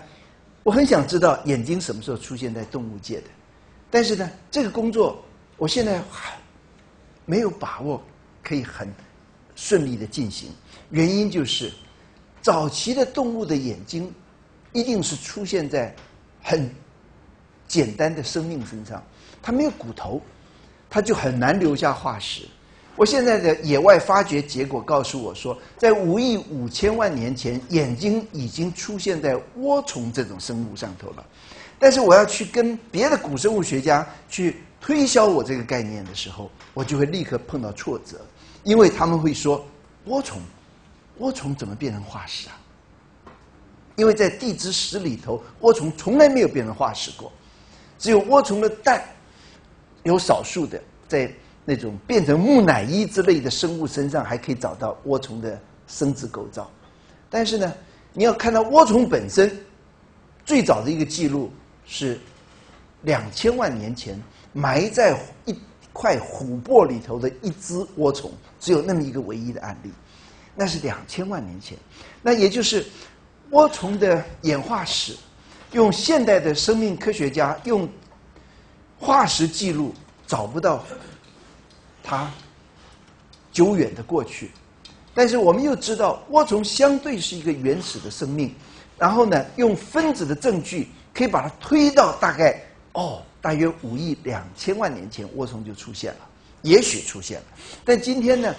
我很想知道眼睛什么时候出现在动物界的，但是呢，这个工作我现在还没有把握可以很顺利的进行，原因就是早期的动物的眼睛一定是出现在很。简单的生命身上，它没有骨头，它就很难留下化石。我现在的野外发掘结果告诉我说，在五亿五千万年前，眼睛已经出现在涡虫这种生物上头了。但是我要去跟别的古生物学家去推销我这个概念的时候，我就会立刻碰到挫折，因为他们会说：涡虫，涡虫怎么变成化石啊？因为在地质史里头，涡虫从来没有变成化石过。只有涡虫的蛋，有少数的在那种变成木乃伊之类的生物身上还可以找到涡虫的生殖构造，但是呢，你要看到涡虫本身，最早的一个记录是两千万年前埋在一块琥珀里头的一只涡虫，只有那么一个唯一的案例，那是两千万年前，那也就是涡虫的演化史。用现代的生命科学家用化石记录找不到它久远的过去，但是我们又知道涡虫相对是一个原始的生命，然后呢，用分子的证据可以把它推到大概哦，大约五亿两千万年前，涡虫就出现了，也许出现了。但今天呢，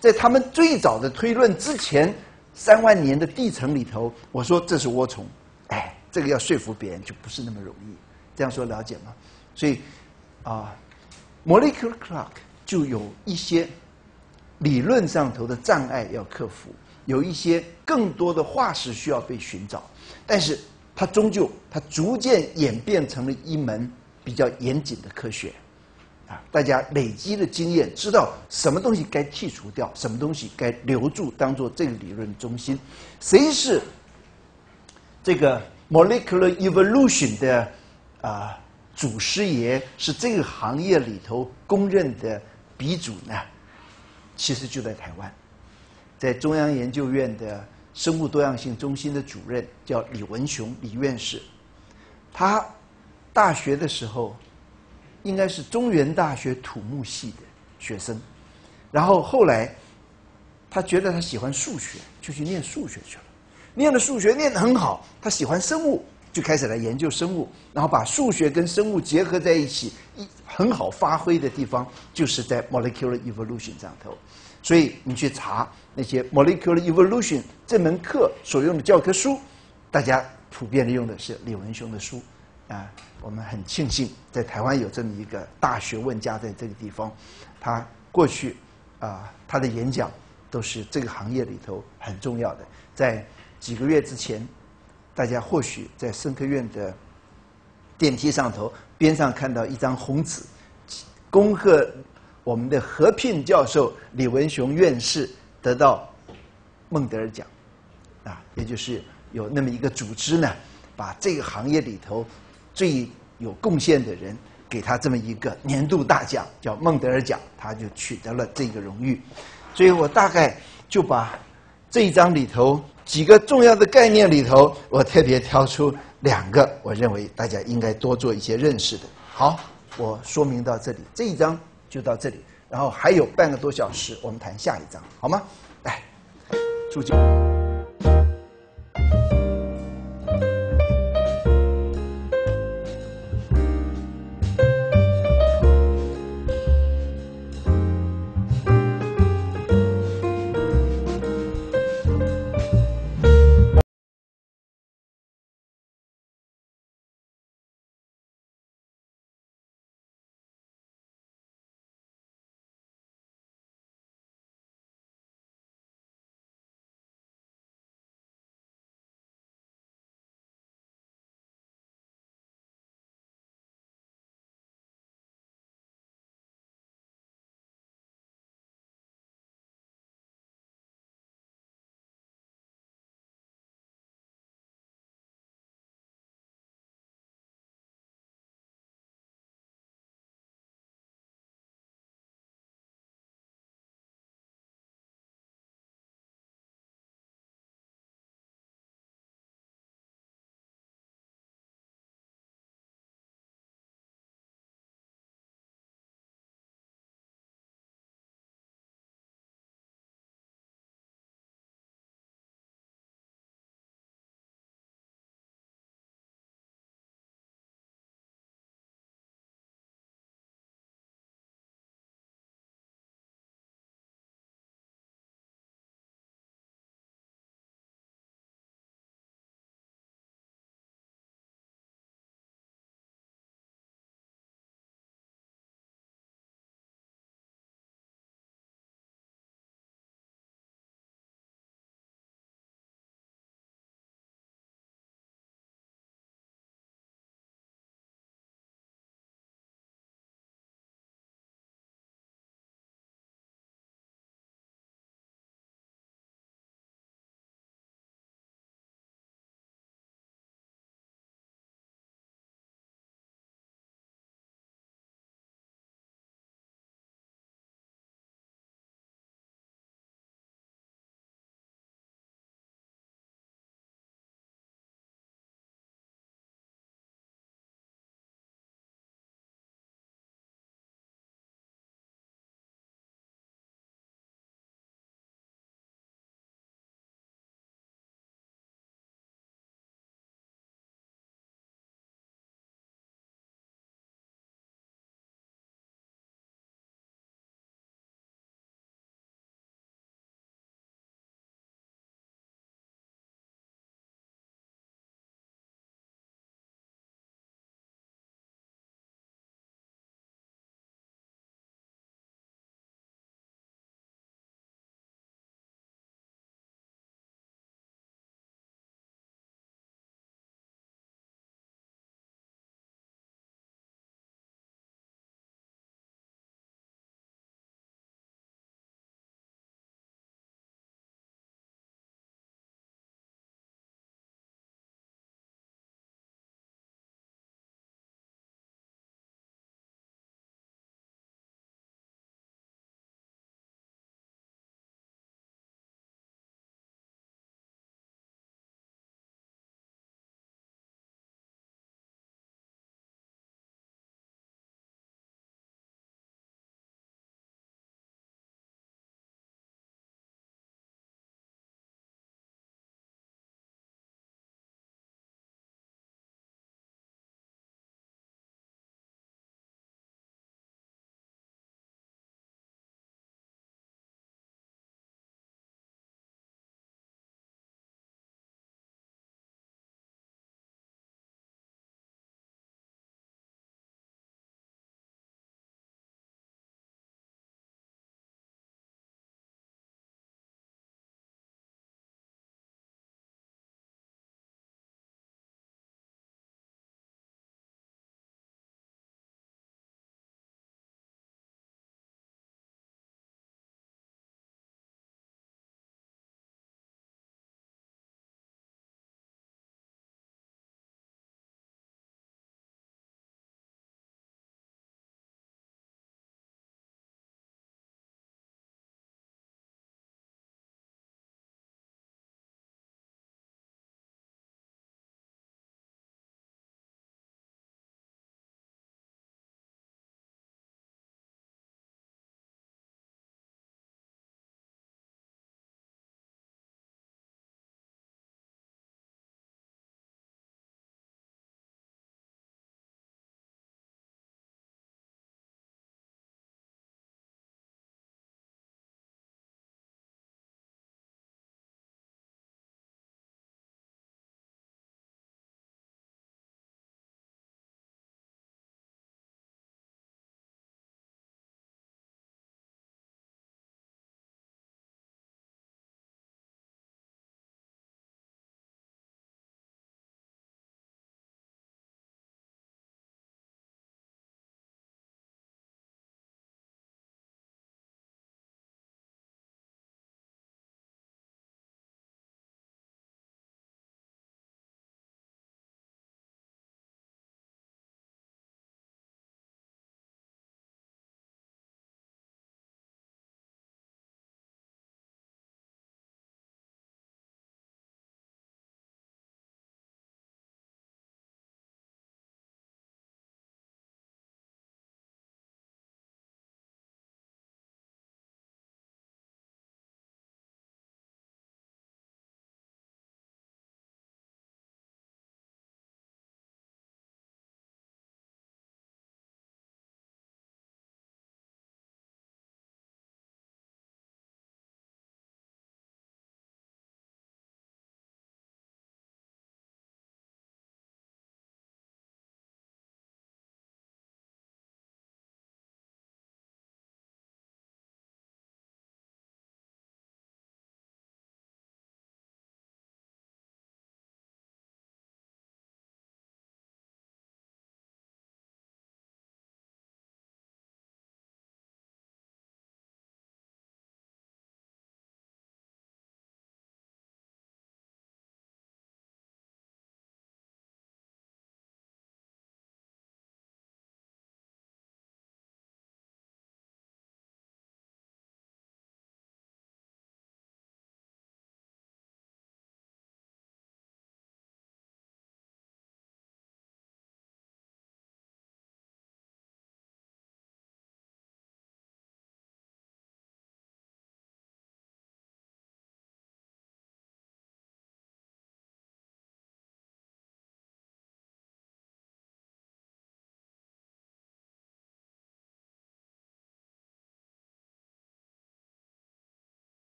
在他们最早的推论之前三万年的地层里头，我说这是涡虫，哎，这个要说服别人就不是那么容易。这样说了解吗？所以啊，molecular clock 就有一些。理论上头的障碍要克服，有一些更多的化石需要被寻找，但是它终究它逐渐演变成了一门比较严谨的科学，啊，大家累积的经验，知道什么东西该剔除掉，什么东西该留住，当做这个理论中心。谁是这个 molecular evolution 的啊祖师爷？是这个行业里头公认的鼻祖呢？其实就在台湾，在中央研究院的生物多样性中心的主任叫李文雄李院士，他大学的时候应该是中原大学土木系的学生，然后后来他觉得他喜欢数学，就去念数学去了，念了数学念得很好，他喜欢生物。就开始来研究生物，然后把数学跟生物结合在一起，一很好发挥的地方就是在 molecular evolution 上头。所以你去查那些 molecular evolution 这门课所用的教科书，大家普遍的用的是李文雄的书啊。我们很庆幸在台湾有这么一个大学问家在这个地方，他过去啊他的演讲都是这个行业里头很重要的。在几个月之前。大家或许在生科院的电梯上头边上看到一张红纸，恭贺我们的合聘教授李文雄院士得到孟德尔奖，啊，也就是有那么一个组织呢，把这个行业里头最有贡献的人给他这么一个年度大奖，叫孟德尔奖，他就取得了这个荣誉。所以我大概就把这一章里头。几个重要的概念里头，我特别挑出两个，我认为大家应该多做一些认识的。好，我说明到这里，这一章就到这里，然后还有半个多小时，我们谈下一章，好吗？来，注记。